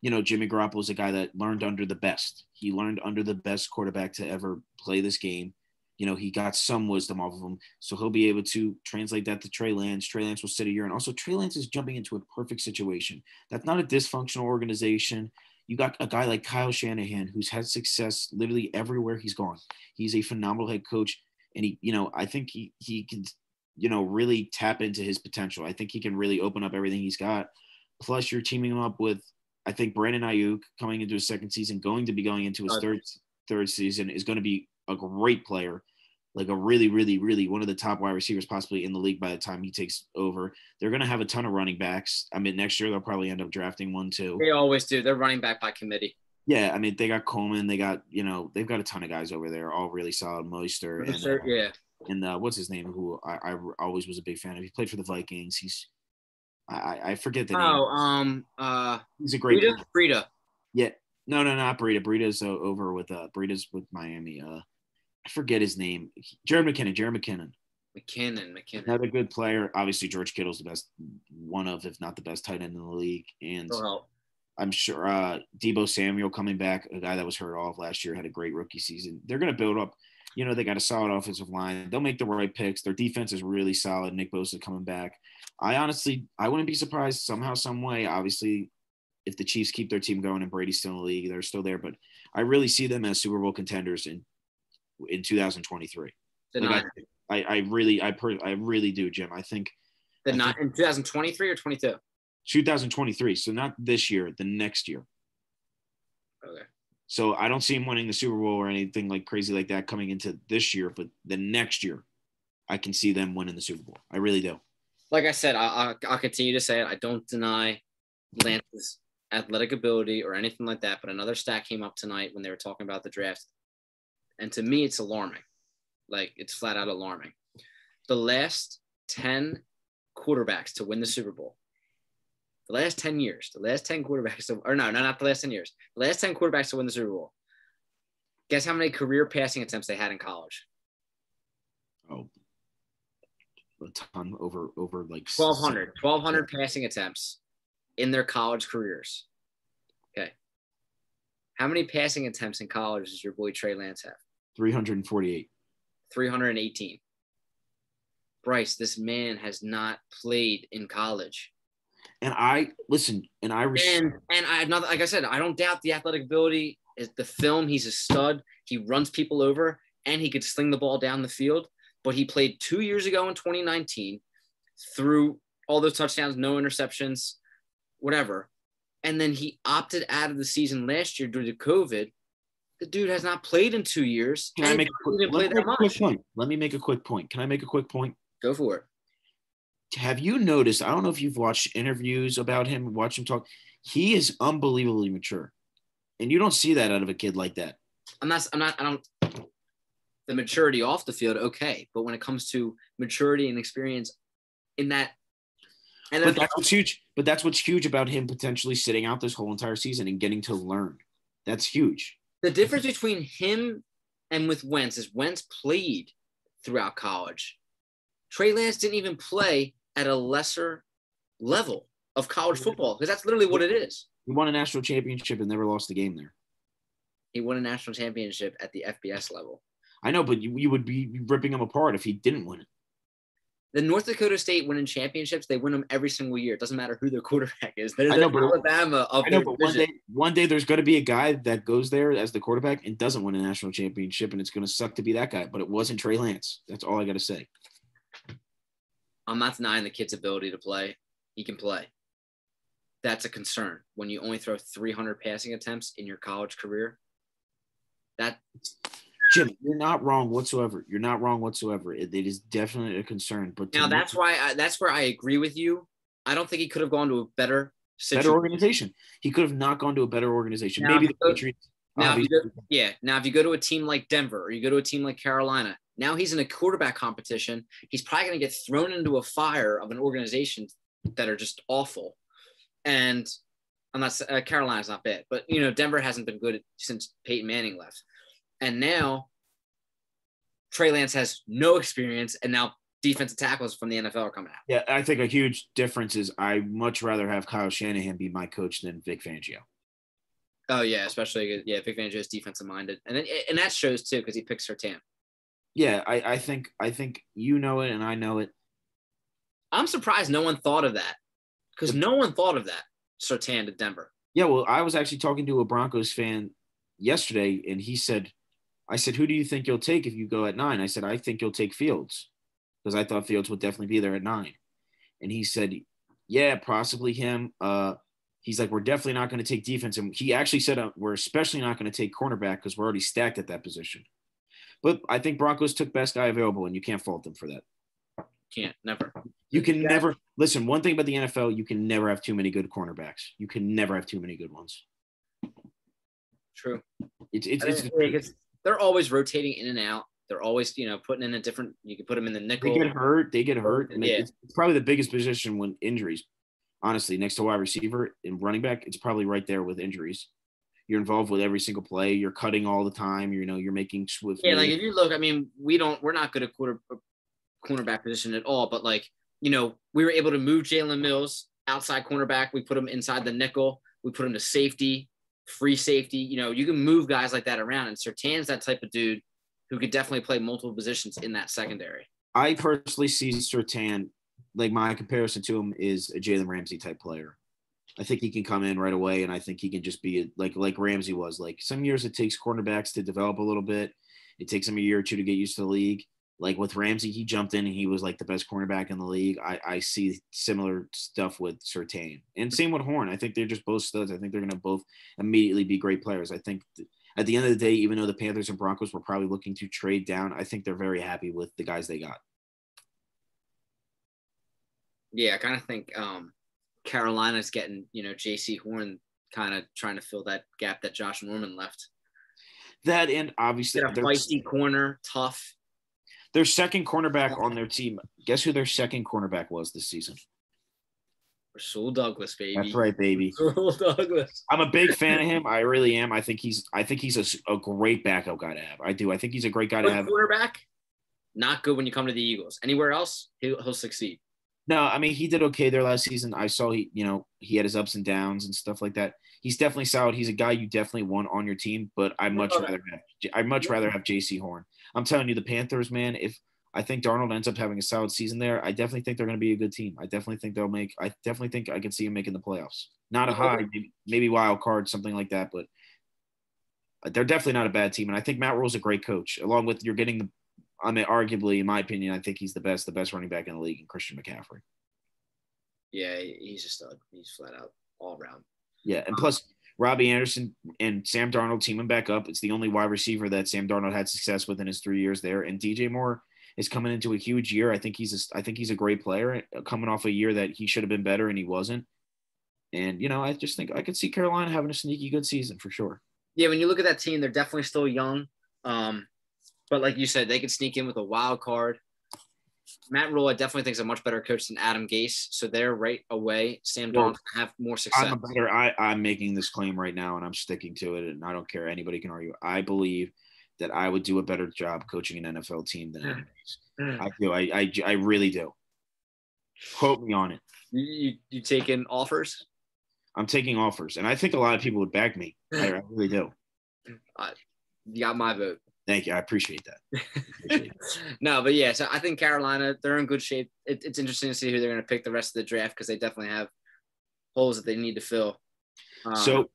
you know, Jimmy Garoppolo is a guy that learned under the best. He learned under the best quarterback to ever play this game. You know, he got some wisdom off of him. So he'll be able to translate that to Trey Lance. Trey Lance will sit a year. And also, Trey Lance is jumping into a perfect situation. That's not a dysfunctional organization. You got a guy like Kyle Shanahan who's had success literally everywhere he's gone. He's a phenomenal head coach. And he, you know, I think he, he can, you know, really tap into his potential. I think he can really open up everything he's got. Plus, you're teaming him up with I think Brandon Aiyuk coming into his second season, going to be going into his third third season, is going to be a great player, like a really, really, really one of the top wide receivers possibly in the league by the time he takes over. They're going to have a ton of running backs. I mean, next year they'll probably end up drafting one too. They always do. They're running back by committee. Yeah, I mean they got Coleman, they got you know they've got a ton of guys over there, all really solid. Mostert and uh, yeah, and uh, what's his name? Who I, I always was a big fan of. He played for the Vikings. He's I, I forget the oh, name. Oh, um, uh, he's a great. Breida. Breida. Yeah, no, no, not. Breida's uh, over with uh, Breida's with Miami. Uh, I forget his name. Jerick McKinnon. Jerick McKinnon. McKinnon. McKinnon. Another good player. Obviously, George Kittle's the best, one of, if not the best, tight end in the league. And I'm sure uh, Deebo Samuel coming back, a guy that was hurt off last year, had a great rookie season. They're going to build up. You know, they got a solid offensive line. They'll make the right picks. Their defense is really solid. Nick Bosa coming back. I honestly, I wouldn't be surprised somehow, some way. Obviously, if the Chiefs keep their team going and Brady's still in the league, they're still there. But I really see them as Super Bowl contenders in in 2023. Like I, I, I, really, I per, I really do, Jim. I think the not in 2023 or 22. 2023. So not this year, the next year. Okay. So I don't see him winning the Super Bowl or anything like crazy like that coming into this year, but the next year, I can see them winning the Super Bowl. I really do like I said, I, will continue to say it. I don't deny Lance's athletic ability or anything like that. But another stat came up tonight when they were talking about the draft, and to me, it's alarming. Like it's flat out alarming. The last ten quarterbacks to win the Super Bowl, the last ten years, the last ten quarterbacks, to, or no, no, not the last ten years, the last ten quarterbacks to win the Super Bowl. Guess how many career passing attempts they had in college? Oh, a ton over over like 1200 1200 passing attempts in their college careers okay how many passing attempts in college does your boy trey lance have 348 318 bryce this man has not played in college And I listen, and I res- And and I not like I said, I don't doubt the athletic ability. Is the film? He's a stud. He runs people over, and he could sling the ball down the field. But he played two years ago in 2019, through all those touchdowns, no interceptions, whatever. And then he opted out of the season last year due to COVID. The dude has not played in two years. Can I make a quick, let me make a quick point? Let me make a quick point. Can I make a quick point? Go for it. Have you noticed? I don't know if you've watched interviews about him, watch him talk. He is unbelievably mature, and you don't see that out of a kid like that. I'm not. I'm not. I don't. The maturity off the field, okay, but when it comes to maturity and experience in that, and But that's what's huge. But that's what's huge about him potentially sitting out this whole entire season and getting to learn. That's huge. The difference between him and with Wentz is Wentz played throughout college. Trey Lance didn't even play at a lesser level of college football because that's literally what it is. He won a national championship and never lost a game there. He won a national championship at the FBS level. I know, but you, you would be ripping him apart if he didn't win it. The North Dakota State winning championships, they win them every single year. It doesn't matter who their quarterback is. They're I know, but- Alabama of I know, but one day, one day there's going to be a guy that goes there as the quarterback and doesn't win a national championship, and it's going to suck to be that guy. But it wasn't Trey Lance. That's all I got to say. I'm not denying the kid's ability to play. He can play. That's a concern when you only throw 300 passing attempts in your college career. That Jim, you're not wrong whatsoever. You're not wrong whatsoever. It, it is definitely a concern. But now me, that's why I, that's where I agree with you. I don't think he could have gone to a better better organization. He could have not gone to a better organization. Now, Maybe the go- Patriots. now, if you go, yeah. Now, if you go to a team like Denver or you go to a team like Carolina, now he's in a quarterback competition. He's probably going to get thrown into a fire of an organization that are just awful. And I'm not uh, Carolina's not bad, but you know Denver hasn't been good since Peyton Manning left. And now Trey Lance has no experience, and now defensive tackles from the NFL are coming out. Yeah, I think a huge difference is I much rather have Kyle Shanahan be my coach than Vic Fangio. Oh yeah, especially yeah, Vic Fangio is defensive minded, and then and that shows too because he picks Surtain. Yeah, I, I think I think you know it and I know it. I'm surprised no one thought of that because no one thought of that Surtain to Denver. Yeah, well, I was actually talking to a Broncos fan yesterday, and he said, "I said, who do you think you'll take if you go at nine? I said, I think you'll take Fields because I thought Fields would definitely be there at nine. And he said, Yeah, possibly him. Uh, he's like, We're definitely not going to take defense, and he actually said, uh, We're especially not going to take cornerback because we're already stacked at that position. But I think Broncos took best guy available, and you can't fault them for that. Can't never. You can Yeah. never listen. One thing about the NFL, you can never have too many good cornerbacks. You can never have too many good ones. True. It's it's, I it's mean, because they're always rotating in and out. They're always you know putting in a different. You can put them in the nickel. they get hurt. They get hurt. and Yeah. It's probably the biggest position when injuries. Honestly, next to wide receiver and running back, it's probably right there with injuries. You're involved with every single play. You're cutting all the time. You know, you're making swift. Yeah, like if you look, I mean, we don't, we're not good at quarter uh, cornerback position at all. But like, you know, we were able to move Jalen Mills outside cornerback. We put him inside the nickel. We put him to safety, free safety. You know, you can move guys like that around. And Surtain's that type of dude who could definitely play multiple positions in that secondary. I personally see Sertan, like my comparison to him is a Jalen Ramsey type player. I think he can come in right away, and I think he can just be like like Ramsey was. Like some years it takes cornerbacks to develop a little bit. It takes them a year or two to get used to the league. Like with Ramsey, he jumped in and he was like the best cornerback in the league. I, I see similar stuff with Surtain, and same with Horn. I think they're just both studs. I think they're going to both immediately be great players. I think th- at the end of the day, even though the Panthers and Broncos were probably looking to trade down, I think they're very happy with the guys they got. Yeah, I kind of think um, Carolina's getting, you know, Jaycee Horn kind of trying to fill that gap that Josh Norman left. That and obviously Get a feisty corner, tough. Their second cornerback on their team. Guess who their second cornerback was this season? Rasul Douglas, baby. That's right, baby. Rasul Douglas. I'm a big fan of him. I really am. I think he's I think he's a, a great backup guy to have. I do. I think he's a great guy to have. quarterback, not good when you come to the Eagles. Anywhere else, he'll, he'll succeed. No, I mean he did okay there last season. I saw he, you know, he had his ups and downs and stuff like that. He's definitely solid. He's a guy you definitely want on your team, but I much Okay. rather have I much rather have Jaycee Horn. I'm telling you, the Panthers, man, if I think Darnold ends up having a solid season there. I definitely think they're going to be a good team. I definitely think they'll make. I definitely think I can see him making the playoffs. Not a high, maybe, maybe wild card, something like that, but they're definitely not a bad team. And I think Matt Rhule's a great coach. Along with you're getting the, I mean, arguably, in my opinion, I think he's the best, the best running back in the league, in Christian McCaffrey. Yeah, he's a stud. He's flat out all around. Yeah, and plus Robbie Anderson and Sam Darnold teaming back up. It's the only wide receiver that Sam Darnold had success with in his three years there. And DJ Moore is coming into a huge year. I think he's a, I think he's a great player uh, coming off a year that he should have been better and he wasn't. And you know, I just think I could see Carolina having a sneaky good season for sure. Yeah, when you look at that team, they're definitely still young. Um, but like you said, they could sneak in with a wild card. Matt Rhule, I definitely think is a much better coach than Adam Gase. So they're right away. Sam well, Darnold have more success. I'm better. I, I'm making this claim right now, and I'm sticking to it. And I don't care. Anybody can argue. I believe that I would do a better job coaching an NFL team than Adam Gase. I do. I, I, I really do. Quote me on it. You, you, you taking offers? I'm taking offers, and I think a lot of people would back me. I, I really do. Uh, you got my vote. Thank you. I appreciate that. Appreciate no, but yeah, so I think Carolina, they're in good shape. It, it's interesting to see who they're going to pick the rest of the draft because they definitely have holes that they need to fill. Um, so,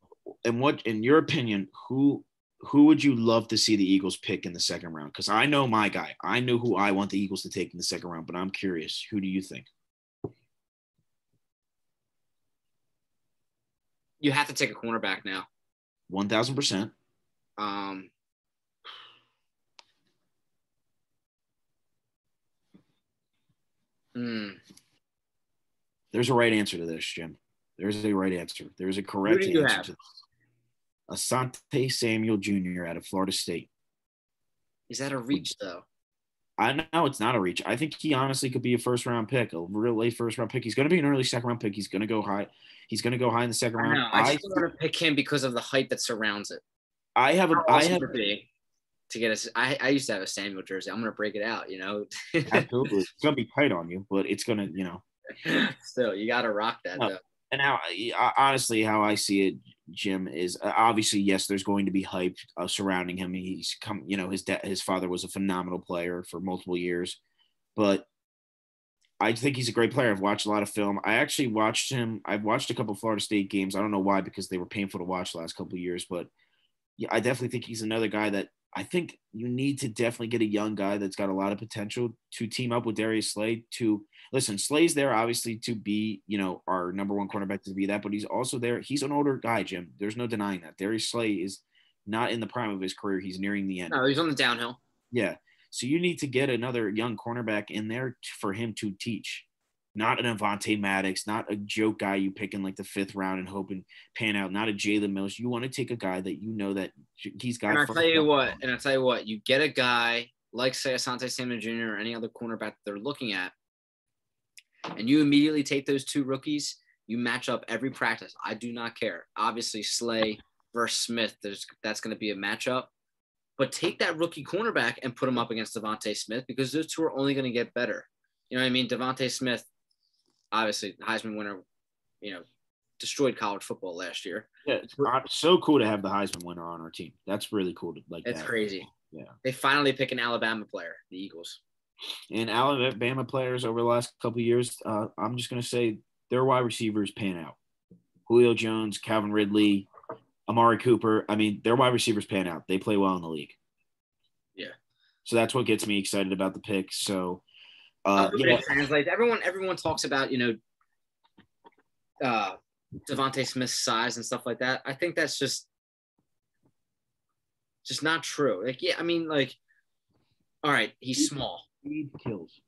and what, in your opinion, who who would you love to see the Eagles pick in the second round? Because I know my guy. I know who I want the Eagles to take in the second round, but I'm curious. Who do you think? You have to take a cornerback now. One thousand percent. Um, Mm. There's a right answer to this, Jim. There's a right answer. There's a correct answer have? to this. Asante Samuel Jr. out of Florida State. Is that a reach though? I know it's not a reach. I think he honestly could be a first round pick, a real late first round pick. He's going to be an early second round pick. He's going to go high. He's going to go high in the second round. I, I just want to pick him because of the hype that surrounds it. I have a. I have to get us. I, I used to have a Samuel jersey. I'm gonna break it out. You know. Absolutely, it's gonna be tight on you, but it's gonna, you know. Still, you gotta rock that. No. And how, honestly, how I see it, Jim is uh, obviously yes. There's going to be hype uh, surrounding him. He's come, you know, his his father was a phenomenal player for multiple years, but I think he's a great player. I've watched a lot of film. I actually watched him. I've watched a couple Florida State games. I don't know why because they were painful to watch the last couple years, but yeah, I definitely think he's another guy that I think you need to definitely get a young guy that's got a lot of potential to team up with Darius Slay. To listen, Slay's there obviously to be, you know, our number one cornerback to be that, but he's also there. He's an older guy, Jim. There's no denying that. Darius Slay is not in the prime of his career. He's nearing the end. No, he's on the downhill. Yeah. So you need to get another young cornerback in there for him to teach not an Avonte Maddox, not a joke guy you pick in like the fifth round and hoping pan out, not a Jalen Mills. You want to take a guy that you know that he's got. And I'll tell you what, and I'll tell you what, you get a guy like say Asante Samuel Jr. or any other cornerback they're looking at, and you immediately take those two rookies. You match up every practice. I do not care. Obviously, Slay versus Smith. There's that's going to be a matchup. But take that rookie cornerback and put him up against DeVonta Smith because those two are only going to get better. You know what I mean? DeVonta Smith obviously Heisman winner, you know, destroyed college football last year. Yeah, it's so cool to have the Heisman winner on our team. That's really cool to like. It's that. crazy. Yeah, they finally pick an Alabama player, the Eagles. And Alabama players over the last couple years, uh, I'm just gonna say their wide receivers pan out. Julio Jones, Calvin Ridley, Amari Cooper. I mean, their wide receivers pan out. They play well in the league. Yeah. So that's what gets me excited about the pick. So uh, yeah. Like everyone, everyone talks about you know uh, DeVonta Smith's size and stuff like that. I think that's just just not true. Like, yeah, I mean, like, all right, he's small. Speed kills.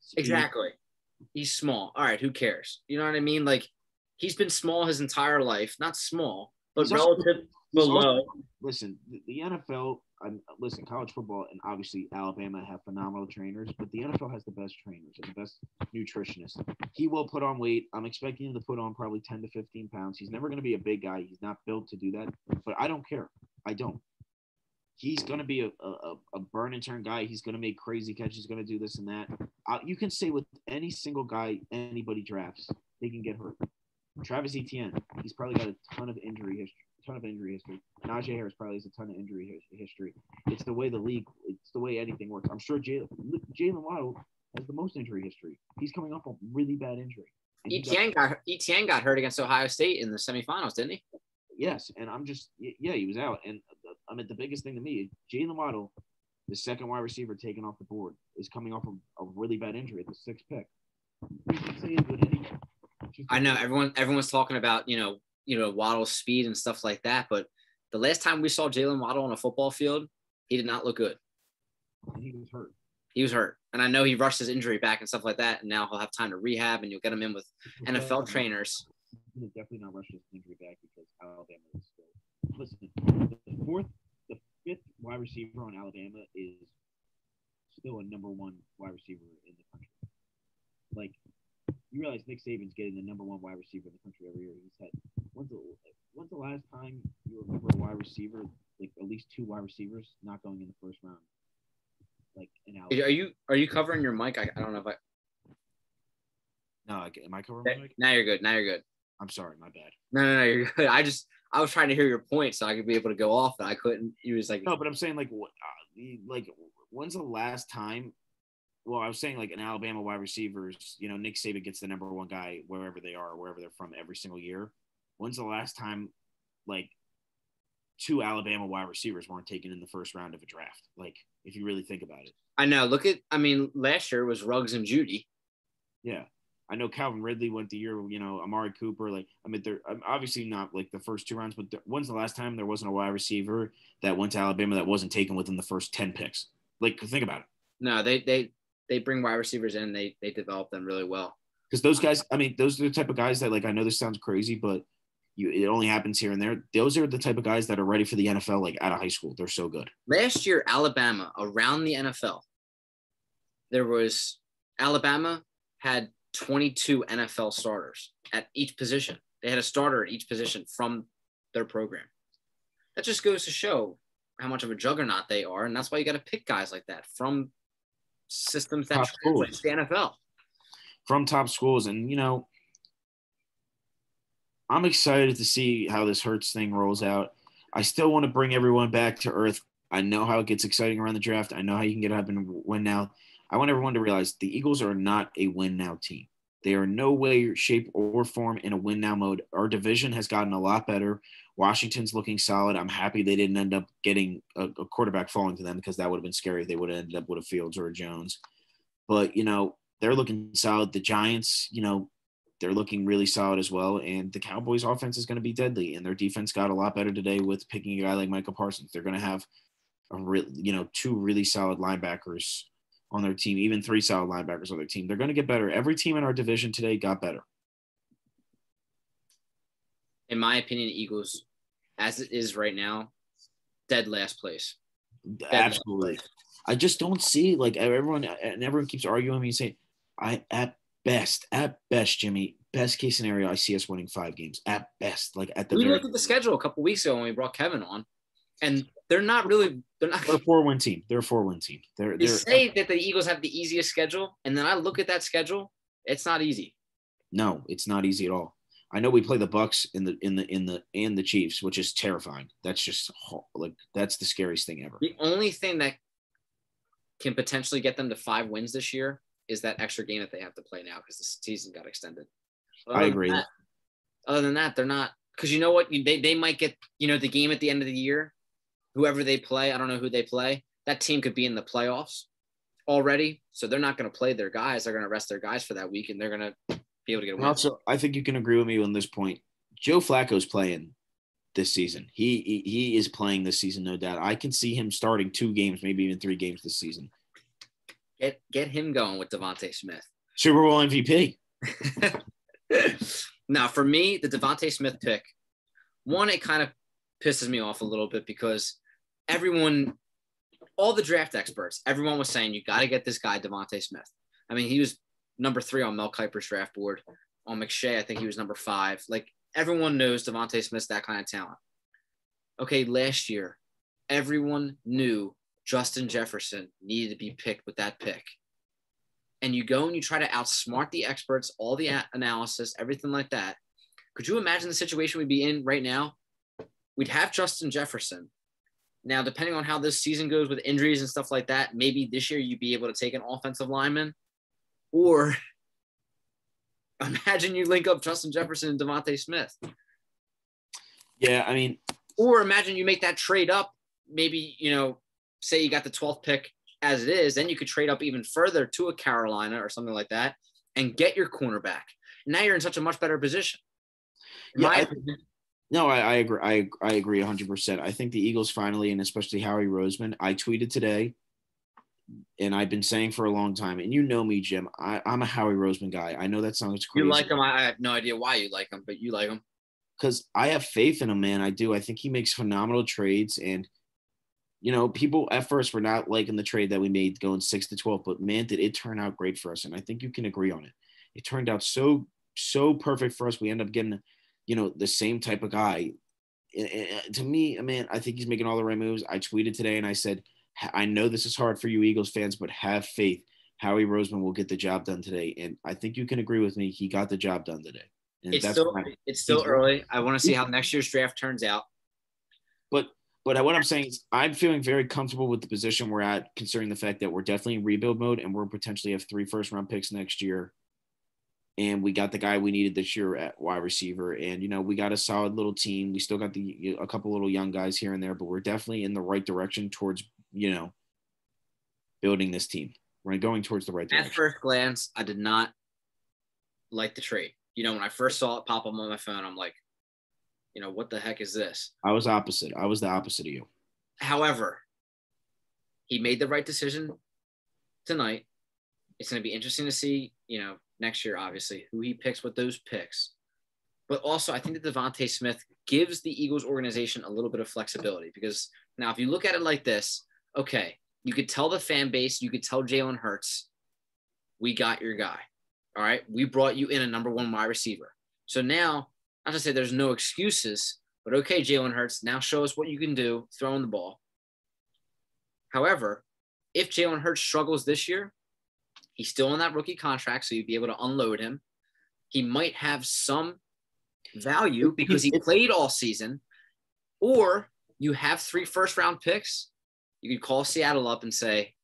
Speed. Exactly. He's small. All right, who cares? You know what I mean? Like, he's been small his entire life. Not small, but he's relative also, below. Also, listen, the NFL I'm, listen, college football and obviously Alabama have phenomenal trainers, but the NFL has the best trainers and the best nutritionists. He will put on weight. I'm expecting him to put on probably 10 to 15 pounds. He's never going to be a big guy. He's not built to do that, but I don't care. I don't. He's going to be a, a, a burn and turn guy. He's going to make crazy catches. He's going to do this and that. Uh, you can say with any single guy anybody drafts, they can get hurt. Travis Etienne, he's probably got a ton of injury history. Ton of injury history. Najee Harris probably has a ton of injury history. It's the way the league. It's the way anything works. I'm sure Jaylen Waddle has the most injury history. He's coming off a really bad injury. Etienne got, got Etienne got hurt against Ohio State in the semifinals, didn't he? Yes, and I'm just yeah, he was out. And I mean, the biggest thing to me, Jaylen Waddle, the second wide receiver taken off the board, is coming off a, a really bad injury at the sixth pick. I know everyone. Everyone's talking about you know you know Waddle's speed and stuff like that, but the last time we saw Jaylen Waddle on a football field, he did not look good. He was hurt. He was hurt, and I know he rushed his injury back and stuff like that. And now he'll have time to rehab, and you'll get him in with NFL trainers. He'll definitely not rush his injury back because Alabama is still. Listen, the fourth, the fifth wide receiver on Alabama is still a number one wide receiver in the country. Like you realize Nick Saban's getting the number one wide receiver in the country every year. He's had when's the when's the last time you remember a wide receiver like at least two wide receivers not going in the first round? Like an Alabama. Are you are you covering your mic? I, I don't know if I. No, am I covering my mic? Now you're good. Now you're good. I'm sorry, my bad. No, no, no, you're good. I just I was trying to hear your point so I could be able to go off, and I couldn't. He was like, no, but I'm saying like, uh, like when's the last time well, I was saying like an Alabama wide receivers, you know, Nick Saban gets the number one guy wherever they are, wherever they're from every single year. When's the last time like two Alabama wide receivers weren't taken in the first round of a draft? Like, if you really think about it. I know. Look at, I mean, last year was Ruggs and Jeudy. Yeah. I know Calvin Ridley went the year, you know, Amari Cooper. Like, I mean, they're um, obviously not like the first two rounds, but when's the last time there wasn't a wide receiver that went to Alabama that wasn't taken within the first 10 picks? Like, think about it. No, they, they, they bring wide receivers in, they they develop them really well. Because those guys, I mean, those are the type of guys that like I know this sounds crazy, but you it only happens here and there. Those are the type of guys that are ready for the NFL like out of high school. They're so good. Last year, Alabama around the NFL, there was Alabama had 22 NFL starters at each position. They had a starter at each position from their program. That just goes to show how much of a juggernaut they are, and that's why you got to pick guys like that from systems that translate to the NFL. From top schools. And, you know, I'm excited to see how this Hurts thing rolls out. I still want to bring everyone back to earth. I know how it gets exciting around the draft. I know how you can get up and win now. I want everyone to realize the Eagles are not a win now team. They are no way, shape, or form in a win now mode. Our division has gotten a lot better. Washington's looking solid. I'm happy they didn't end up getting a, a quarterback falling to them because that would have been scary. They would have ended up with a Fields or a Jones. But, you know, they're looking solid. The Giants, you know, they're looking really solid as well. And the Cowboys offense is going to be deadly. And their defense got a lot better today with picking a guy like Micah Parsons. They're going to have a real, you know, two really solid linebackers on their team, even three solid linebackers on their team. They're going to get better. Every team in our division today got better. In my opinion, Eagles as it is right now, dead last place. Dead Absolutely. Last place. I just don't see like everyone and everyone keeps arguing me saying, I at best, at best, Jimmy, best case scenario, I see us winning five games at best. Like at the we looked at the schedule a couple weeks ago when we brought Kevin on, and they're not really they're not they're a four win team. They're a four win team. They're they they're, say that the Eagles have the easiest schedule, and then I look at that schedule, it's not easy. No, it's not easy at all. I know we play the Bucks in the in the in the and the Chiefs, which is terrifying. That's just like that's the scariest thing ever. The only thing that can potentially get them to five wins this year is that extra game that they have to play now because the season got extended. Other I agree. That, other than that, they're not because you know what they they might get you know the game at the end of the year, whoever they play. I don't know who they play. That team could be in the playoffs already, so they're not going to play their guys. They're going to rest their guys for that week, and they're going to be able to get a win. Also, I think you can agree with me on this point. Joe Flacco's playing this season. He, he he is playing this season, no doubt. I can see him starting two games, maybe even three games this season. Get get him going with DeVonta Smith. Super Bowl MVP. now, for me, the DeVonta Smith pick, one, it kind of pisses me off a little bit because everyone, all the draft experts, everyone was saying you got to get this guy DeVonta Smith. I mean, he was number three on Mel Kiper's draft board. On McShay, I think he was number five. Like everyone knows DeVonta Smith's that kind of talent. Okay, last year, everyone knew Justin Jefferson needed to be picked with that pick. And you go and you try to outsmart the experts, all the analysis, everything like that. Could you imagine the situation we'd be in right now? We'd have Justin Jefferson. Now, depending on how this season goes with injuries and stuff like that, maybe this year you'd be able to take an offensive lineman. Or imagine you link up Justin Jefferson and DeVonta Smith. Yeah, I mean, or imagine you make that trade up. Maybe, you know, say you got the 12th pick as it is, then you could trade up even further to a Carolina or something like that and get your cornerback. Now you're in such a much better position. Yeah, I, no, I, I, agree. I, I agree 100%. I think the Eagles finally, and especially Howie Roseman, I tweeted today, and I've been saying for a long time, and you know me, Jim, I, I'm a Howie Roseman guy. I know that sounds crazy. You like him. I have no idea why you like him, but you like him. Because I have faith in him, man. I do. I think he makes phenomenal trades. And, you know, people at first were not liking the trade that we made going six to 12, but man, did it turn out great for us. And I think you can agree on it. It turned out so, so perfect for us. We end up getting – you know, the same type of guy. Eh, eh, eh, to me, man, I think he's making all the right moves. I tweeted today and I said, I know this is hard for you Eagles fans, but have faith. Howie Roseman will get the job done today. And I think you can agree with me. He got the job done today. And it's still, it's still early. I want to see how next year's draft turns out. But but what I'm saying is I'm feeling very comfortable with the position we're at, considering the fact that we're definitely in rebuild mode and we're potentially have three first round picks next year and we got the guy we needed this year at wide receiver. And you know, we got a solid little team. We still got the a couple little young guys here and there, but we're definitely in the right direction towards you know building this team. We're going towards the right direction. At first glance, I did not like the trade. You know, when I first saw it pop up on my phone, I'm like, you know, what the heck is this? I was opposite. I was the opposite of you. However, he made the right decision tonight. It's going to be interesting to see, you know, next year, obviously, who he picks with those picks. But also, I think that DeVonta Smith gives the Eagles organization a little bit of flexibility because now, if you look at it like this, okay, you could tell the fan base, you could tell Jalen Hurts, we got your guy. All right. We brought you in a number one wide receiver. So now, not to say there's no excuses, but okay, Jalen Hurts, now show us what you can do throwing the ball. However, if Jalen Hurts struggles this year, He's still on that rookie contract, so you'd be able to unload him. He might have some value because he played all season, or you have three first round picks. You could call Seattle up and say,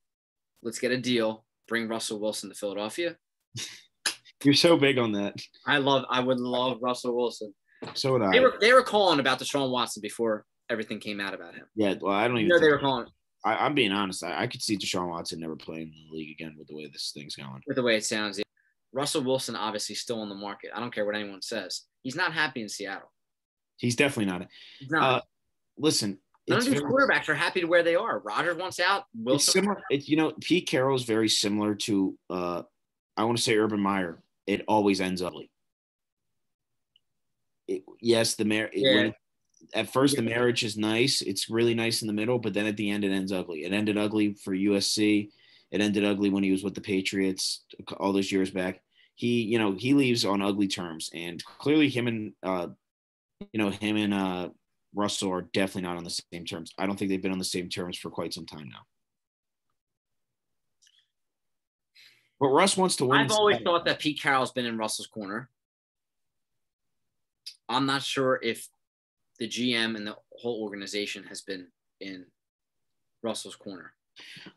let's get a deal, bring Russell Wilson to Philadelphia. You're so big on that. I love, I would love Russell Wilson. So would I. They were, they were calling about Deshaun Watson before everything came out about him. Yeah, well, I don't even you know they were calling. I, am being honest. I, I, could see Deshaun Watson never playing in the league again with the way this thing's going. With the way it sounds, yeah. Russell Wilson obviously still on the market. I don't care what anyone says. He's not happy in Seattle. He's definitely not. He's not. Uh, listen, none of these quarterbacks are happy to where they are. Rodgers wants out. Wilson. It's similar. You know, Pete Carroll is very similar to. Uh, I want to say Urban Meyer. It always ends ugly. It, yes, the mayor. Yeah at first the marriage is nice. It's really nice in the middle, but then at the end it ends ugly. It ended ugly for USC. It ended ugly when he was with the Patriots all those years back. He, you know, he leaves on ugly terms, and clearly him and, uh, you know, him and uh, Russell are definitely not on the same terms. I don't think they've been on the same terms for quite some time now. But Russ wants to win. I've always thought that Pete Carroll's been in Russell's corner. I'm not sure if the GM and the whole organization has been in Russell's corner.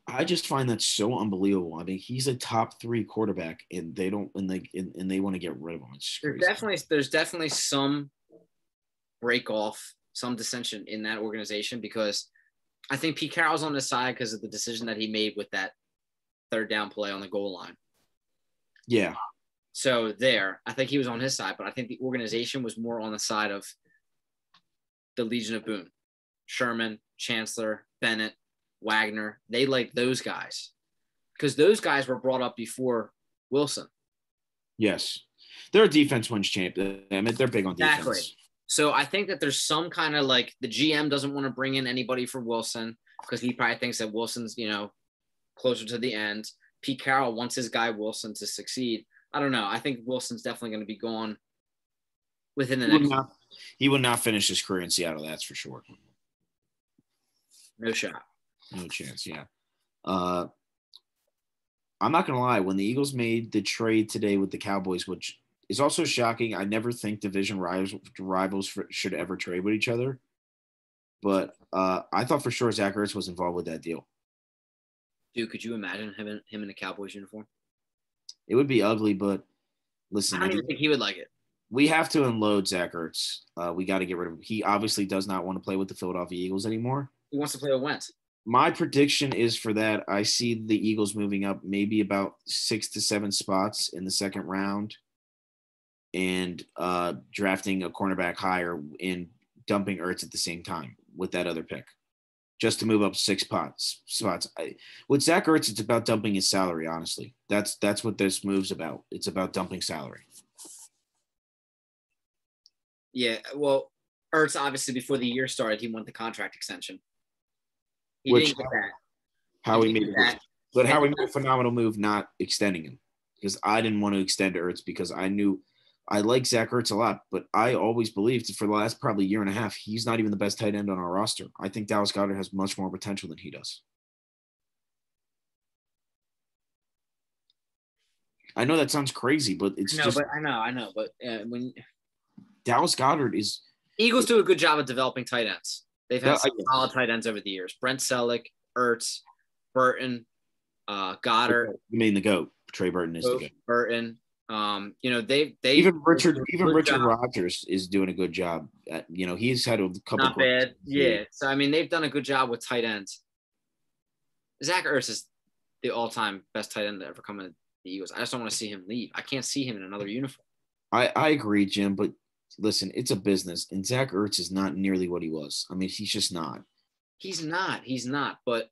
I just find that so unbelievable. I mean, he's a top three quarterback, and they don't, and they and, and they want to get rid of him. There's definitely, there's definitely some break off, some dissension in that organization because I think Pete Carroll's on his side because of the decision that he made with that third down play on the goal line. Yeah. So there, I think he was on his side, but I think the organization was more on the side of the Legion of Boom, Sherman, Chancellor, Bennett, Wagner. They like those guys because those guys were brought up before Wilson. Yes, they're a defense wins champ. I mean, they're big on defense. exactly. So I think that there's some kind of like the GM doesn't want to bring in anybody for Wilson because he probably thinks that Wilson's you know closer to the end. Pete Carroll wants his guy Wilson to succeed. I don't know. I think Wilson's definitely going to be gone within the next. Not, he will not finish his career in Seattle. That's for sure. No shot. No chance. Yeah. Uh, I'm not gonna lie. When the Eagles made the trade today with the Cowboys, which is also shocking. I never think division rivals rivals for, should ever trade with each other, but uh, I thought for sure Zach Ertz was involved with that deal. Dude, could you imagine him in, him in a Cowboys uniform? It would be ugly, but listen, I don't even think he would like it. we have to unload Zach Ertz. Uh, we got to get rid of him. He obviously does not want to play with the Philadelphia Eagles anymore. He wants to play with Wentz. My prediction is for that. I see the Eagles moving up maybe about six to seven spots in the second round and uh, drafting a cornerback higher and dumping Ertz at the same time with that other pick just to move up six spots. Spots. I, with Zach Ertz, it's about dumping his salary. Honestly, that's that's what this move's about. It's about dumping salary. Yeah, well, Ertz obviously before the year started, he wanted the contract extension. He Which- didn't get that. How He he made it, but how we made a phenomenal move not extending him because I didn't want to extend Ertz because I knew I like Zach Ertz a lot, but I always believed for the last probably year and a half he's not even the best tight end on our roster. I think Dallas Goedert has much more potential than he does. I know that sounds crazy, but it's No, just but I know, I know, but uh, when Dallas Goedert is Eagles do a good job of developing tight ends. They've had some solid tight ends over the years. Brent Celek, Ertz, Burton, uh, Goedert, you mean the goat. Trey Burton is the goat. Burton. Um, you know, they they Even Richard, even Richard job. Rodgers is doing a good job. At, you know, he's had a couple. not bad. Yeah. So I mean, they've done a good job with tight ends. Zach Ertz is the all-time best tight end to ever come in the Eagles. I just don't want to see him leave. I can't see him in another uniform. I, I agree, Jim, but listen, it's a business, and Zach Ertz is not nearly what he was. I mean, he's just not. He's not. He's not. But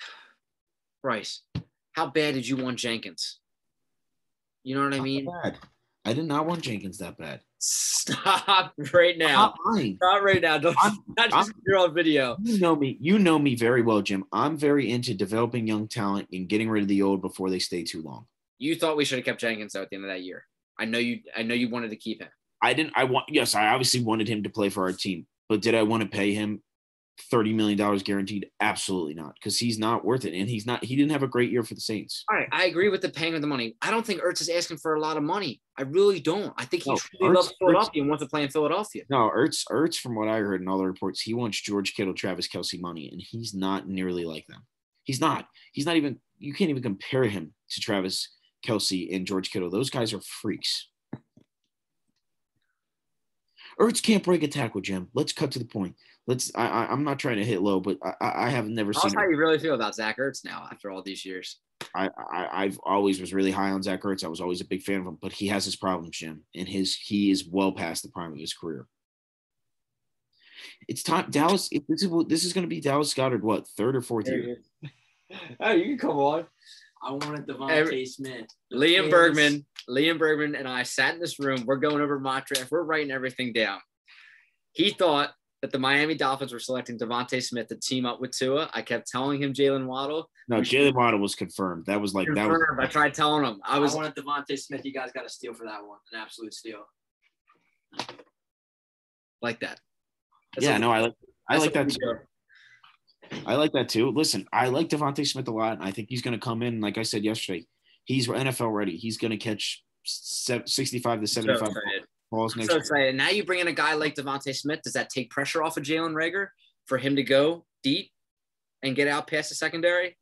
Bryce, how bad did you want Jenkins? You know what I mean? Bad. I did not want Jenkins that bad. Stop right now. Not. Stop right now. Don't I'm- not just you're on video. You know me. You know me very well, Jim. I'm very into developing young talent and getting rid of the old before they stay too long. You thought we should have kept Jenkins though at the end of that year. I know you. I know you wanted to keep him. I didn't. I want. Yes, I obviously wanted him to play for our team, but did I want to pay him thirty million dollars guaranteed? Absolutely not, because he's not worth it, and he's not. He didn't have a great year for the Saints. All right, I agree with the paying of the money. I don't think Ertz is asking for a lot of money. I really don't. I think he No, truly Ertz- loves Philadelphia and wants to play in Philadelphia. No, Ertz, Ertz, from what I heard in all the reports, he wants George Kittle, Travis Kelce money, and he's not nearly like them. He's not. He's not even. You can't even compare him to Travis Kelce and George Kittle. Those guys are freaks. Ertz can't break a tackle, Jim. Let's cut to the point. Let's. I, I, I'm not trying to hit low, but I, I I have never Tell us seen. how you really feel about Zach Ertz now after all these years. I, I I've always was really high on Zach Ertz. I was always a big fan of him, but he has his problems, Jim, and his he is well past the prime of his career. It's time Dallas. If this is what- this is going to be Dallas Goedert. What third or fourth year? Oh, you can come on. I wanted DeVonta Every- Smith. Liam Yes. Bergman, Liam Bergman, and I sat in this room. We're going over mock draft. We're writing everything down. He thought that the Miami Dolphins were selecting DeVonta Smith to team up with Tua. I kept telling him Jaylen Waddle. No, Jaylen Waddle was confirmed. That was like that was. I tried telling him. I I was wanted DeVonta Smith. You guys got to steal for that one. An absolute steal. like that. That's Yeah, what- no, I like I like that too. do. I like that too. Listen, I like DeVonta Smith a lot, and I think he's going to come in. Like I said yesterday, he's NFL ready. He's going to catch 65 to 75 excited. Balls next So year. excited. Now you bring in a guy like DeVonta Smith. Does that take pressure off of Jalen Reagor for him to go deep and get out past the secondary?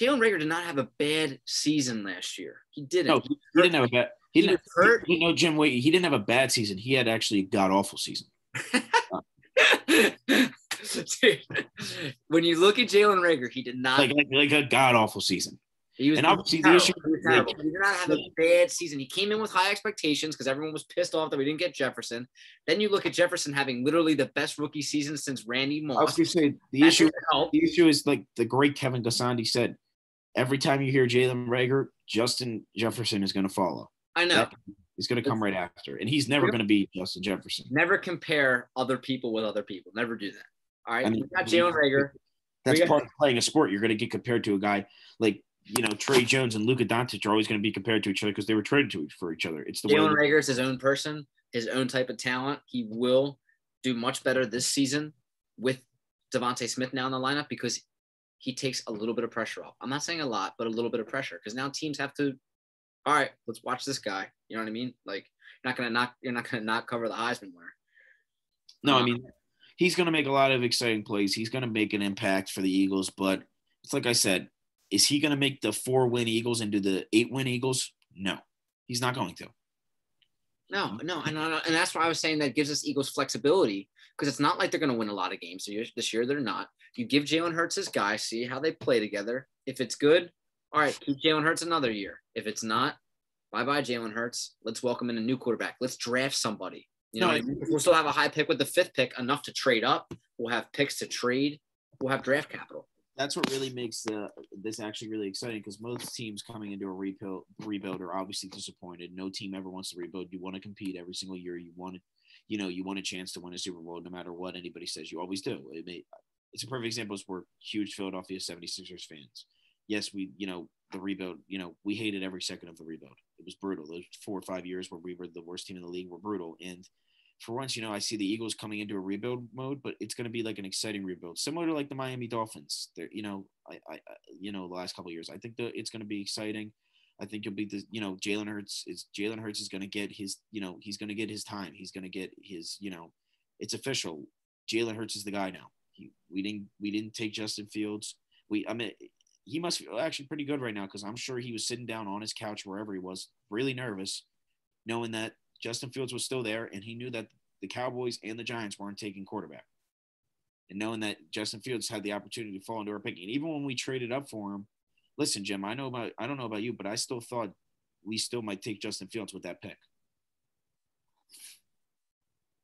Jalen Reagor did not have a bad season last year. He didn't. No, he, he didn't have a bad. He He didn't. was hurt. You know, Jim. Wait, he didn't have a bad season. He had actually a god awful season. Dude, when you look at Jalen Reagor, he did not. Like like, like a god awful season. He was and obviously the terrible. issue- He was. He did not have a bad season. He came in with high expectations because everyone was pissed off that we didn't get Jefferson. Then you look at Jefferson having literally the best rookie season since Randy I was Moss. gonna say the That issue. The issue is like the great Kevin Gasandi said. Every time you hear Jalen Reagor, Justin Jefferson is going to follow. I know. That is going to come right after, and he's never going to be Justin Jefferson. Never compare other people with other people. Never do that. All right. I mean, we got Jalen Reagor. That's got- part of playing a sport. You're going to get compared to a guy like you know Trey Jones and Luka Doncic are always going to be compared to each other because they were traded to for each other. It's the way. Jalen Reagor is his own person, his own type of talent. He will do much better this season with DeVonta Smith now in the lineup because he takes a little bit of pressure off. I'm not saying a lot, but a little bit of pressure because now teams have to all right, let's watch this guy. You know what I mean? Like you're not gonna not you're not gonna not cover the Heisman winner. No, I Uh, mean, he's going to make a lot of exciting plays. He's going to make an impact for the Eagles, but it's like I said, is he going to make the four win Eagles into the eight win Eagles? No, he's not going to. No, no, and and that's why I was saying that gives us Eagles flexibility because it's not like they're going to win a lot of games this year. They're not. You give Jalen Hurts his guy, see how they play together. If it's good, all right, keep Jalen Hurts another year. If it's not, bye bye Jalen Hurts. Let's welcome in a new quarterback. Let's draft somebody. You know, No, I mean? we'll still have a high pick with the fifth pick, enough to trade up. We'll have picks to trade. We'll have draft capital. That's what really makes the, this actually really exciting because most teams coming into a rebuild, rebuild are obviously disappointed. No team ever wants to rebuild. You want to compete every single year. You want to, you know, you want a chance to win a Super Bowl no matter what anybody says. You always do. It may, it's a perfect example. Is we're huge Philadelphia 76ers fans. Yes, we, you know, the rebuild, you know, we hated every second of the rebuild. It was brutal. Those four or five years where we were the worst team in the league were brutal. And for once, you know, I see the Eagles coming into a rebuild mode, but it's going to be like an exciting rebuild, similar to like the Miami Dolphins. They're, you know, I, I, you know, the last couple years, I think that it's going to be exciting. I think you'll be the, you know, Jalen Hurts is Jalen Hurts is going to get his, you know, he's going to get his time. He's going to get his, you know, it's official. Jalen Hurts is the guy now. He, we didn't, we didn't take Justin Fields. We, I mean, he must feel actually pretty good right now because I'm sure he was sitting down on his couch wherever he was, really nervous, knowing that Justin Fields was still there, and he knew that the Cowboys and the Giants weren't taking quarterback. And knowing that Justin Fields had the opportunity to fall into our picking, and even when we traded up for him, listen, Jim, I know about I don't know about you, but I still thought we still might take Justin Fields with that pick.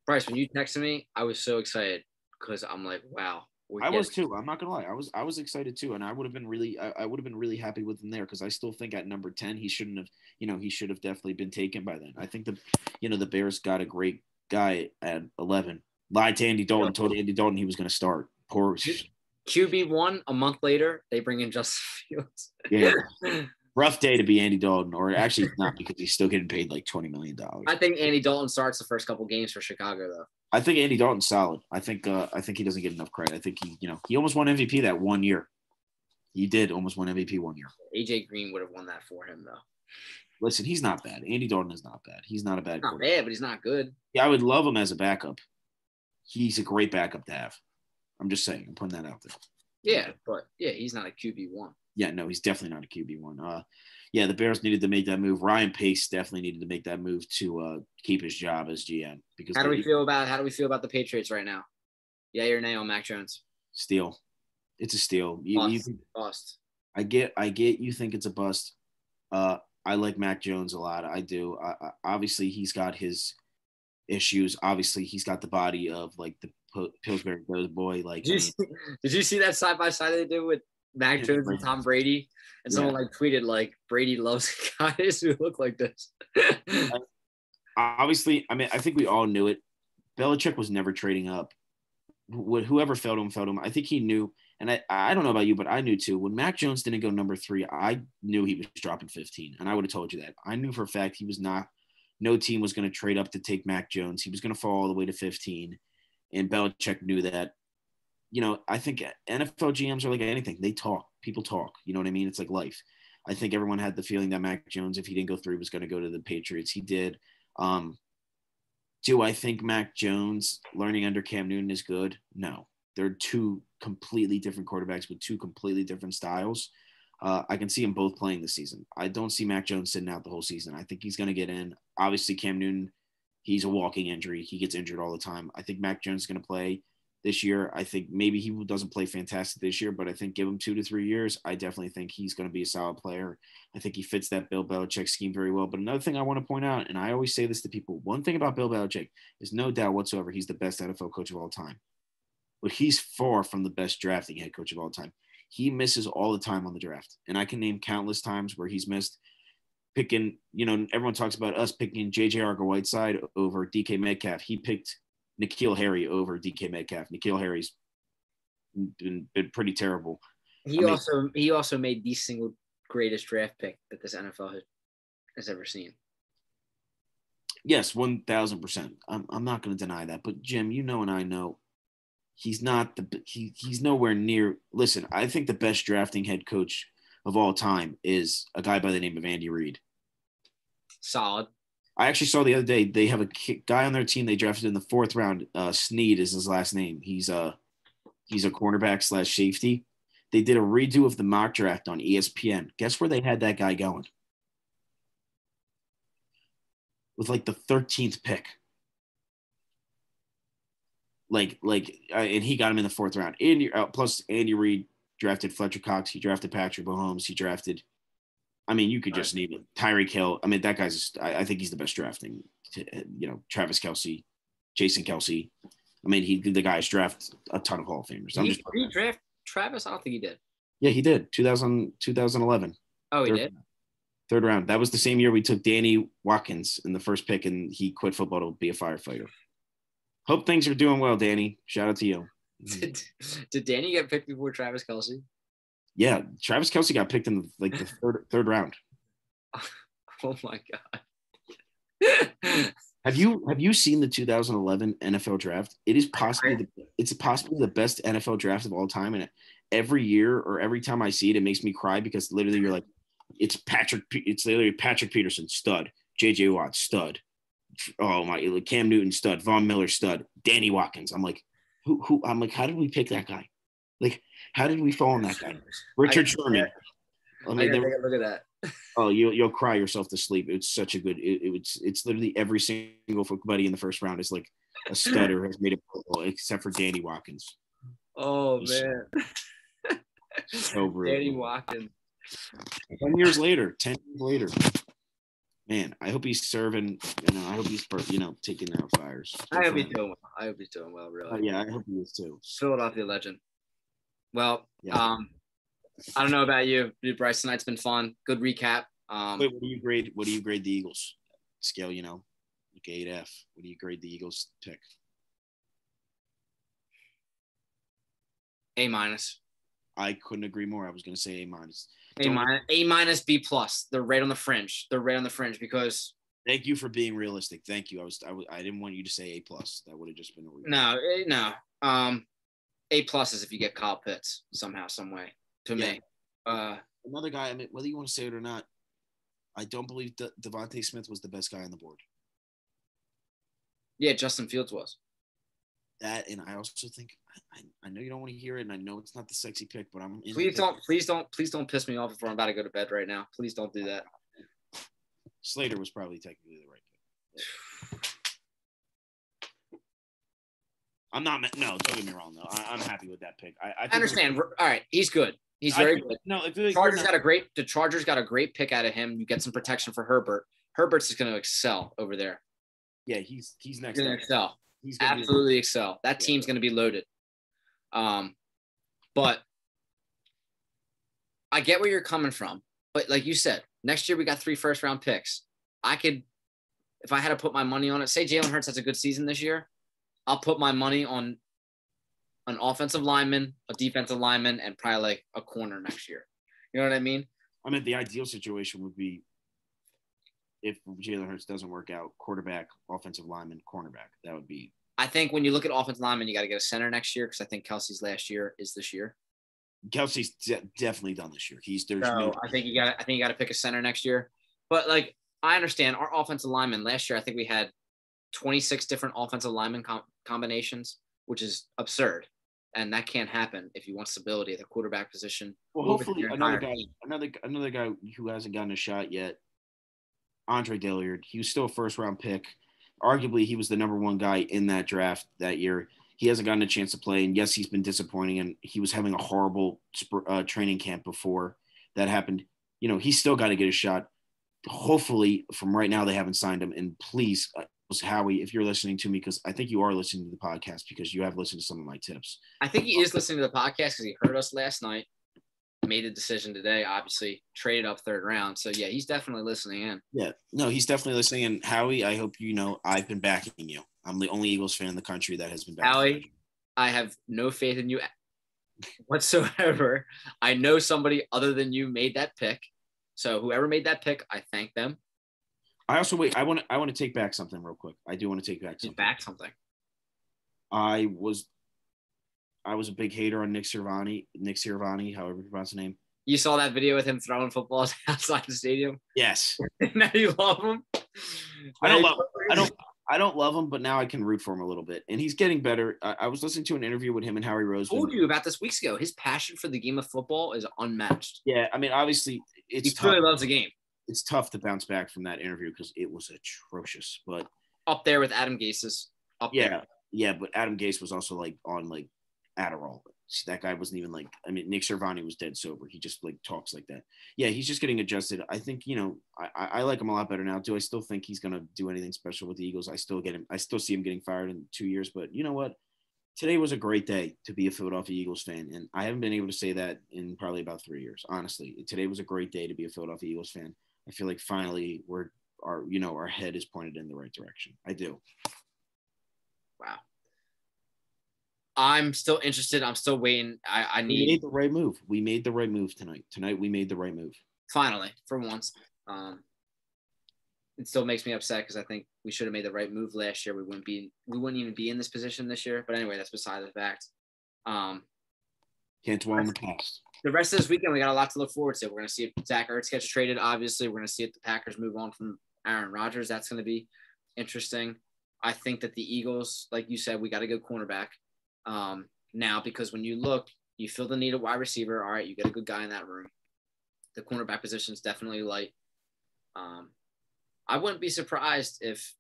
Bryce, when you texted me, I was so excited because I'm like, wow. We're I was getting- too. I'm not gonna lie. I was I was excited too, and I would have been really I, I would have been really happy with him there because I still think at number ten he shouldn't have you know he should have definitely been taken by then. I think the you know the Bears got a great guy at eleven. Lied to Andy Dalton, told Andy Dalton he was gonna start. Poor QB one. A month later, they bring in Justin Fields. yeah, rough day to be Andy Dalton, or actually not because he's still getting paid like twenty million dollars. I think Andy Dalton starts the first couple games for Chicago though. I think Andy Dalton's solid. I think uh, I think he doesn't get enough credit. I think he you know he almost won MVP that one year. He did almost win MVP one year. AJ Green would have won that for him though. Listen, he's not bad. Andy Dalton is not bad. He's not a bad Not bad, but he's not good. Yeah, I would love him as a backup. He's a great backup to have. I'm just saying. I'm putting that out there. Yeah, but yeah, he's not a QB one. Yeah, no, he's definitely not a QB one. Uh, yeah, the Bears needed to make that move. Ryan Pace definitely needed to make that move to uh, keep his job as GM because How do we feel about how do we feel about the Patriots right now? Yeah, or nay on Mac Jones? steal. It's a steal. You, you Bust. Bust. I get, I get. You think it's a bust. Uh, I like Mac Jones a lot. I do. I, I, obviously, he's got his issues. Obviously, he's got the body of like the Pillsbury Doughboy. boy. Like, Did you, see, did you see that side by side they did with Mac Jones and Tom Brady? And someone like tweeted like Brady loves guys who look like this. obviously, I mean, I think we all knew it. Belichick was never trading up. Wh- Whoever felt him, felt him. I think he knew, and I, I don't know about you, but I knew too. When Mac Jones didn't go number three, I knew he was dropping 15, and I would have told you that. I knew for a fact he was not. No team was going to trade up to take Mac Jones. He was going to fall all the way to 15, and Belichick knew that. You know, I think NFL GMs are like anything. They talk. People talk. You know what I mean? It's like life. I think everyone had the feeling that Mac Jones, if he didn't go three, was going to go to the Patriots. He did. Um, do I think Mac Jones learning under Cam Newton is good? No. They're two completely different quarterbacks with two completely different styles. Uh, I can see them both playing this season. I don't see Mac Jones sitting out the whole season. I think he's going to get in. Obviously, Cam Newton, he's a walking injury. He gets injured all the time. I think Mac Jones is going to play this year. I think maybe he doesn't play fantastic this year, but I think give him two to three years. I definitely think he's going to be a solid player. I think he fits that Bill Belichick scheme very well. But another thing I want to point out, and I always say this to people, one thing about Bill Belichick is no doubt whatsoever he's the best NFL coach of all time. But he's far from the best drafting head coach of all time. He misses all the time on the draft. And I can name countless times where he's missed picking, you know, everyone talks about us picking JJ Arcega-Whiteside over DK Metcalf. He picked N'Keal Harry over DK Metcalf. N'Keal Harry's been, been pretty terrible. He I mean- also he also made the single greatest draft pick that this NFL has, has ever seen. Yes, one thousand percent. I'm I'm not going to deny that. But Jim, you know, and I know, he's not the he he's nowhere near. Listen, I think the best drafting head coach of all time is a guy by the name of Andy Reid. Solid. I actually saw the other day they have a guy on their team they drafted in the fourth round. Uh, Sneed is his last name. He's a he's a cornerback slash safety. They did a redo of the mock draft on ESPN. Guess where they had that guy going? With like the thirteenth pick. Like like, uh, and he got him in the fourth round. Andy uh, plus Andy Reid drafted Fletcher Cox. He drafted Patrick Mahomes. He drafted. I mean, you could just name it. Tyreek Hill. I mean, that guy's. Just, I, I think he's the best drafting. To, you know, Travis Kelce, Jason Kelce. I mean, he the guys draft a ton of Hall of Famers. I'm Did just, he, did he draft Travis? I don't think he did. yeah, he did. 2000, 2011, Oh, he Third- did. third round. That was the same year we took Danny Watkins in the first pick, and he quit football to be a firefighter. Hope things are doing well, Danny. Shout out to you. Did, did Danny get picked before Travis Kelce? Yeah, Travis Kelce got picked in like the third third round. Oh my god. Have you have you seen the 2011 NFL draft? It is possibly the, it's possibly the best NFL draft of all time, and every year or every time I see it, it makes me cry because literally you're like, it's Patrick, it's literally Patrick Peterson stud, J.J. Watt stud, oh my, Cam Newton stud, Von Miller stud, Danny Watkins. I'm like, who who? I'm like, how did we pick that guy? Like, how did we fall on that guy? Richard Sherman. I I mean, gotta they take a look at that. Oh, you'll you'll cry yourself to sleep. It's such a good. It, it's it's literally every single buddy in the first round is like a stutter has made it purple, except for Danny Watkins. Oh Just- man. So brutal. Danny Watkins. Ten years later, ten years later, man. I hope he's serving. You know, I hope he's you know taking out fires. I hope he's doing well. I hope he's doing well, really. Uh, yeah, I hope he is too. Philadelphia legend. Well, Yeah. um, I don't know about you, dude, Bryce. Tonight's been fun. Good recap. Um, Wait, what do you grade? What do you grade the Eagles scale? You know, like eight F. What do you grade the Eagles pick? A minus. I couldn't agree more. I was going to say A minus. A minus. A minus. B plus. They're right on the fringe. They're right on the fringe because Thank you for being realistic. Thank you. I was I, was, I didn't want you to say A plus. That would have just been a no, no. Um, A plus is if you get Kyle Pitts somehow, some way. To Yeah. me, uh, Another guy. I mean, whether you want to say it or not, I don't believe De- DeVonta Smith was the best guy on the board. yeah, Justin Fields was. That and I also think I, I know you don't want to hear it, and I know it's not the sexy pick, but I'm in Please don't, please don't, please don't piss me off before I'm about to go to bed right now. Please don't do that. Slater was probably technically the right pick. I'm not. No, don't get me wrong though. I, I'm happy with that pick. I, I, I understand. All right, he's good. He's very think- good. No, Chargers got a great. The Chargers got a great pick out of him. You get some protection for Herbert. Herbert's is going to excel over there. Yeah, he's he's next. He's going to excel. He's Absolutely excel. That Yeah. team's going to be loaded. Um, but I get where you're coming from. But like you said, next year we got three first round picks. I could, if I had to put my money on it, say Jalen Hurts has a good season this year, I'll put my money on an offensive lineman, a defensive lineman, and probably like a corner next year. You know what I mean? I mean, the ideal situation would be if Jalen Hurts doesn't work out, quarterback, offensive lineman, cornerback. That would be I think when you look at offensive lineman, you got to get a center next year because I think Kelce's last year is this year. Kelce's de- definitely done this year. He's there's So no I think you got I think you got to pick a center next year. But like I understand our offensive lineman last year, I think we had 26 different offensive lineman com- combinations, which is absurd. And that can't happen if you want stability at the quarterback position. well. Hopefully, another guy, another another guy who hasn't gotten a shot yet. Andre Dillard. He was still a first round pick. Arguably, he was the number one guy in that draft that year. He hasn't gotten a chance to play, and yes, he's been disappointing. And he was having a horrible uh, training camp before that happened. You know, he's still got to get a shot. Hopefully, from right now, they haven't signed him. And please, uh, Howie, if you're listening to me, because I think you are listening to the podcast because you have listened to some of my tips. I think he is listening to the podcast because he heard us last night, made a decision today, obviously, traded up third round. So yeah, he's definitely listening in. Yeah, no, he's definitely listening. And Howie, I hope you know I've been backing you. I'm the only Eagles fan in the country that has been backing Howie, you. I have no faith in you whatsoever. I know somebody other than you made that pick. So whoever made that pick, I thank them. I also wait. I want to. I want to take back something real quick. I do want to take back something. back something. I was, I was a big hater on Nick Sirianni. Nick Sirianni, however you pronounce the name. You saw that video with him throwing footballs outside the stadium. Yes. now you love him. I don't love. I don't. I don't love him, but now I can root for him a little bit, and he's getting better. I, I was listening to an interview with him and Harry Rose. told you about this weeks ago. His passion for the game of football is unmatched. Yeah, I mean, obviously, it's He really loves the game. It's tough to bounce back from that interview because it was atrocious. But Up there with Adam Gase's. Up yeah, there. yeah. But Adam Gase was also like on like Adderall. That guy wasn't even like. I mean, Nick Sirianni was dead sober. He just like talks like that. Yeah, he's just getting adjusted. I think you know. I, I I like him a lot better now. Do I still think he's gonna do anything special with the Eagles? I still get him. I still see him getting fired in two years. But you know what? Today was a great day to be a Philadelphia Eagles fan, and I haven't been able to say that in probably about three years. Honestly, today was a great day to be a Philadelphia Eagles fan. I feel like finally we're our you know our head is pointed in the right direction. I do. Wow. I'm still interested. I'm still waiting. I, I We need made the right move. We made the right move tonight. Tonight we made the right move. finally for once. Um, it still makes me upset because I think we should have made the right move last year. We wouldn't be we wouldn't even be in this position this year. But anyway, that's beside the fact. Um, Can't dwell on the past. the rest of this weekend, we got a lot to look forward to. We're going to see if Zach Ertz gets traded. Obviously, we're going to see if the Packers move on from Aaron Rodgers. That's going to be interesting. I think that the Eagles, like you said, we got to go cornerback um, now because when you look, you feel the need of wide receiver. All right, you get a good guy in that room. The cornerback position is definitely light. Um, I wouldn't be surprised if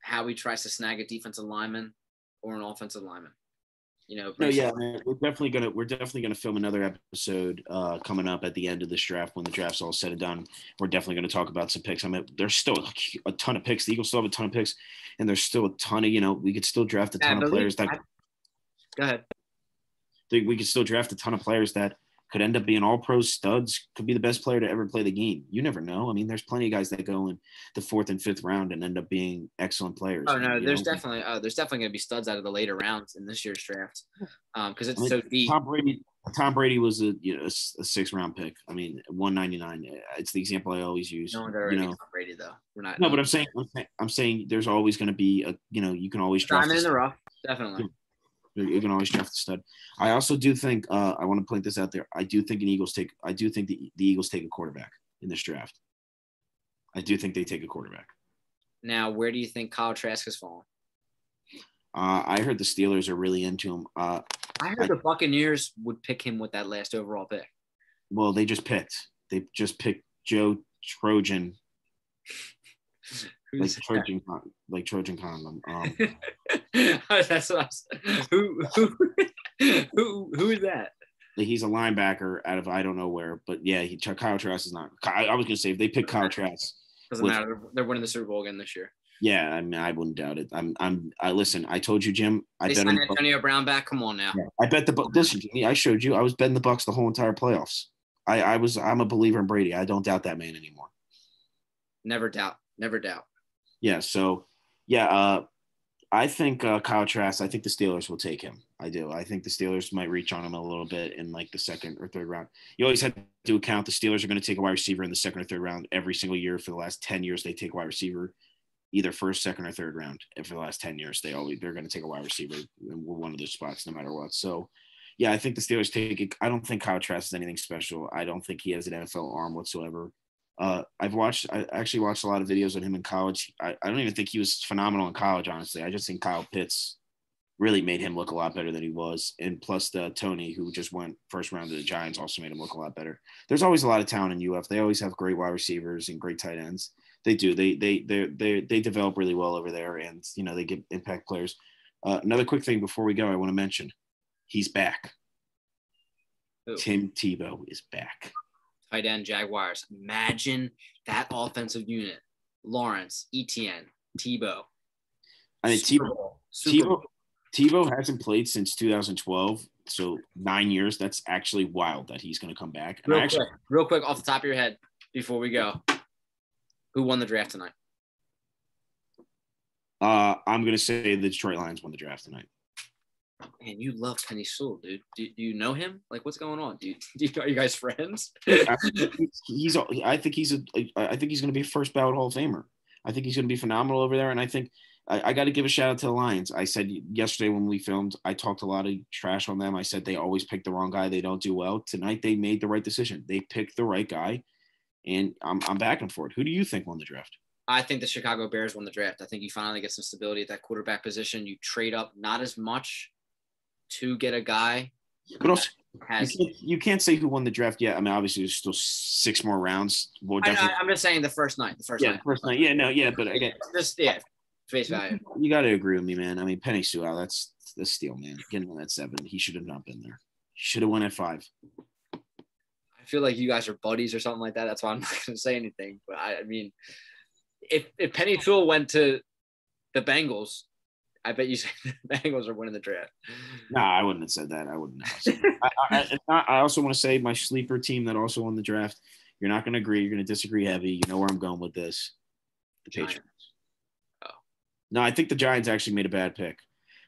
Howie tries to snag a defensive lineman or an offensive lineman. You know, No, yeah, man, we're definitely gonna we're definitely gonna film another episode uh, coming up at the end of this draft when the draft's all said and done. We're definitely gonna talk about some picks. I mean, there's still a ton of picks. The Eagles still have a ton of picks, and there's still a ton of you know we could still draft a ton of players that I- Go ahead. we could still draft a ton of players that could end up being all pro studs, could be the best player to ever play the game. You never know. I mean, there's plenty of guys that go in the fourth and fifth round and end up being excellent players. Oh no, there's know? definitely uh, there's definitely going to be studs out of the later rounds in this year's draft, um, because it's I mean, so deep. Tom Brady. Tom Brady was a you know a, s- a six round pick. I mean, one ninety nine. It's the example I always use. No one's you already know, Tom Brady though. We're not. no, but I'm saying I'm saying, I'm saying there's always going to be a you know you can always draft. diamond in the rough, definitely. You can always draft the stud. I also do think uh, I want to point this out there. I do think an Eagles take. I do think the, the Eagles take a quarterback in this draft. I do think they take a quarterback. Now, where do you think Kyle Trask has fallen? Uh, I heard the Steelers are really into him. Uh, I heard I- the Buccaneers would pick him with that last overall pick. well, they just picked. They just picked Joe Trojan, like Trojan, con- like Trojan condom. Um, That's what I was, who who who who is that? he's a linebacker out of I don't know where, but yeah, he Kyle Trask is not. I, I was gonna say if they pick Kyle Trask, Doesn't With- matter. They're, winning the Super Bowl again this year. yeah, I mean I wouldn't doubt it. I'm I'm I listen. I told you, Jim. I They bet signed on, Antonio Brown back. Come on now. Yeah, I bet the listen. Jimmy, I showed you. I was betting the Bucks the whole entire playoffs. I I was I'm a believer in Brady. I don't doubt that man anymore. Never doubt. Never doubt. Yeah. So yeah, uh, I think uh, Kyle Trask. I think the Steelers will take him. I do. I think the Steelers might reach on him a little bit in like the second or third round. You always have to account the Steelers are going to take a wide receiver in the second or third round every single year for the last ten years. They take wide receiver either first, second, or third round. And for the last ten years, they always they're going to take a wide receiver in one of those spots no matter what. So. Yeah, I think the Steelers take it. I don't think Kyle Trask is anything special. I don't think he has an NFL arm whatsoever. Uh, I've watched, I actually watched a lot of videos of him in college. I, I don't even think he was phenomenal in college, honestly. I just think Kyle Pitts really made him look a lot better than he was. And plus, the Toney, who just went first round to the Giants, also made him look a lot better. There's always a lot of talent in UF. They always have great wide receivers and great tight ends. They do. They they they they they develop really well over there, and you know they get impact players. Uh, another quick thing before we go, I want to mention, he's back. Who? Tim Tebow is back. Tight end Jaguars. Imagine that offensive unit. Lawrence, Etienne, Tebow. I mean, Super Tebow, Bowl. Super Tebow, Bowl. Tebow hasn't played since 2012, so nine years. That's actually wild that he's going to come back. And I Real actually, quick, real quick, off the top of your head, before we go, who won the draft tonight? uh, I'm going to say the Detroit Lions won the draft tonight. Man, you love Penei Sewell, dude. Do, do you know him? Like, what's going on? Do you, do you are you guys friends? He's, he's I think he's a I think he's going to be a first ballot Hall of Famer. I think he's going to be phenomenal over there, and I think I, I got to give a shout out to the Lions. I said yesterday when we filmed, I talked a lot of trash on them. I said they always pick the wrong guy. They don't do well. Tonight they made the right decision. They picked the right guy, and I'm I'm backing for it. Who do you think won the draft? I think the Chicago Bears won the draft. I think you finally get some stability at that quarterback position. You trade up not as much to get a guy. But also, Has you, can't, you can't say who won the draft yet. I mean, obviously, there's still six more rounds. We'll I, am just saying the first night. The first yeah, night. first night. Yeah, no, yeah, but again, Just yeah, face value. you got to agree with me, man. I mean, Penei Sewell, that's the steal, man. Getting him at seven, he should have not been there. He should have won at five. I feel like you guys are buddies or something like that. That's why I'm not going to say anything. But I, I mean, if if Penei Sewell went to the Bengals, I bet you say the Bengals are winning the draft. No, I wouldn't have said that. I wouldn't have. I, I, not, I also want to say my sleeper team that also won the draft. You're not going to agree. You're going to disagree heavy. You know where I'm going with this. The Giants. Patriots. Oh. No, I think the Giants actually made a bad pick.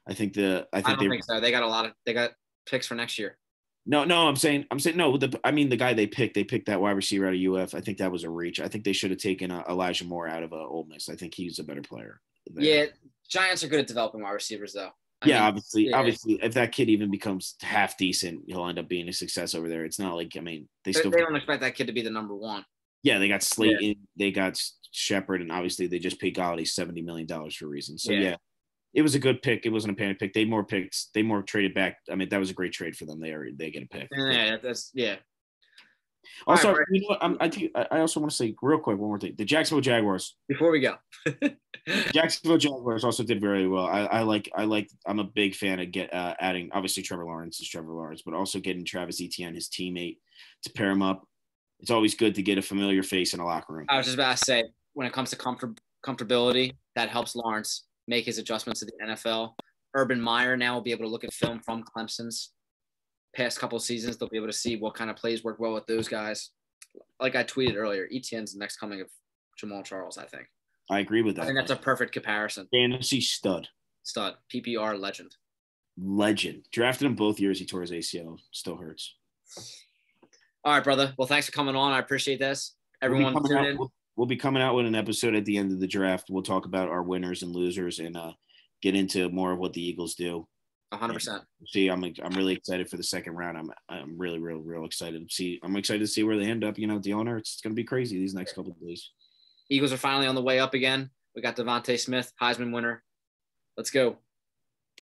I think the I I think don't they think so. They got a lot of they got picks for next year. no no I'm saying I'm saying no the I mean the guy they picked they picked that wide receiver out of UF I think that was a reach I think they should have taken uh, Elijah Moore out of uh, Ole Miss I think he's a better player there. Yeah, Giants are good at developing wide receivers though. I yeah mean, obviously yeah. obviously if that kid even becomes half decent he'll end up being a success over there it's not like I mean they they, still they don't expect that kid to be the number one. yeah they got Slayton they got Shepard and obviously they just paid Golladay seventy million dollars for a reason so Yeah. yeah. It was a good pick. It wasn't a panic pick. They more picks. They more traded back. I mean, that was a great trade for them. They are they get a pick. Yeah, that's yeah. Also, right, you know what? I'm, I think I I also want to say real quick one more thing. The Jacksonville Jaguars. Before we go, Jacksonville Jaguars also did very well. I, I like. I like. I'm a big fan of get uh, adding. Obviously, Trevor Lawrence is Trevor Lawrence, but also getting Travis Etienne, his teammate, to pair him up. It's always good to get a familiar face in a locker room. I was just about to say when it comes to comfort comfortability, that helps Lawrence make his adjustments to the NFL. Urban Meyer now will be able to look at film from Clemson's past couple seasons. They'll be able to see what kind of plays work well with those guys. Like I tweeted earlier, Etienne's the next coming of Jamaal Charles. I think. I agree with that. I think that's a perfect comparison. fantasy stud, Stud, PPR legend. legend. Drafted him both years. He tore his ACL. Still hurts. All right, brother. Well, thanks for coming on. I appreciate this. We'll Everyone, coming tune in. we'll, we'll be coming out with an episode at the end of the draft. We'll talk about our winners and losers and uh, get into more of what the Eagles do. 100%. See, I'm I'm really excited for the second round. I'm I'm really real real excited to see. I'm excited to see where they end up. You know, the owner. It's going to be crazy these next couple of days. Eagles are finally on the way up again. We got DeVonta Smith, Heisman winner. Let's go.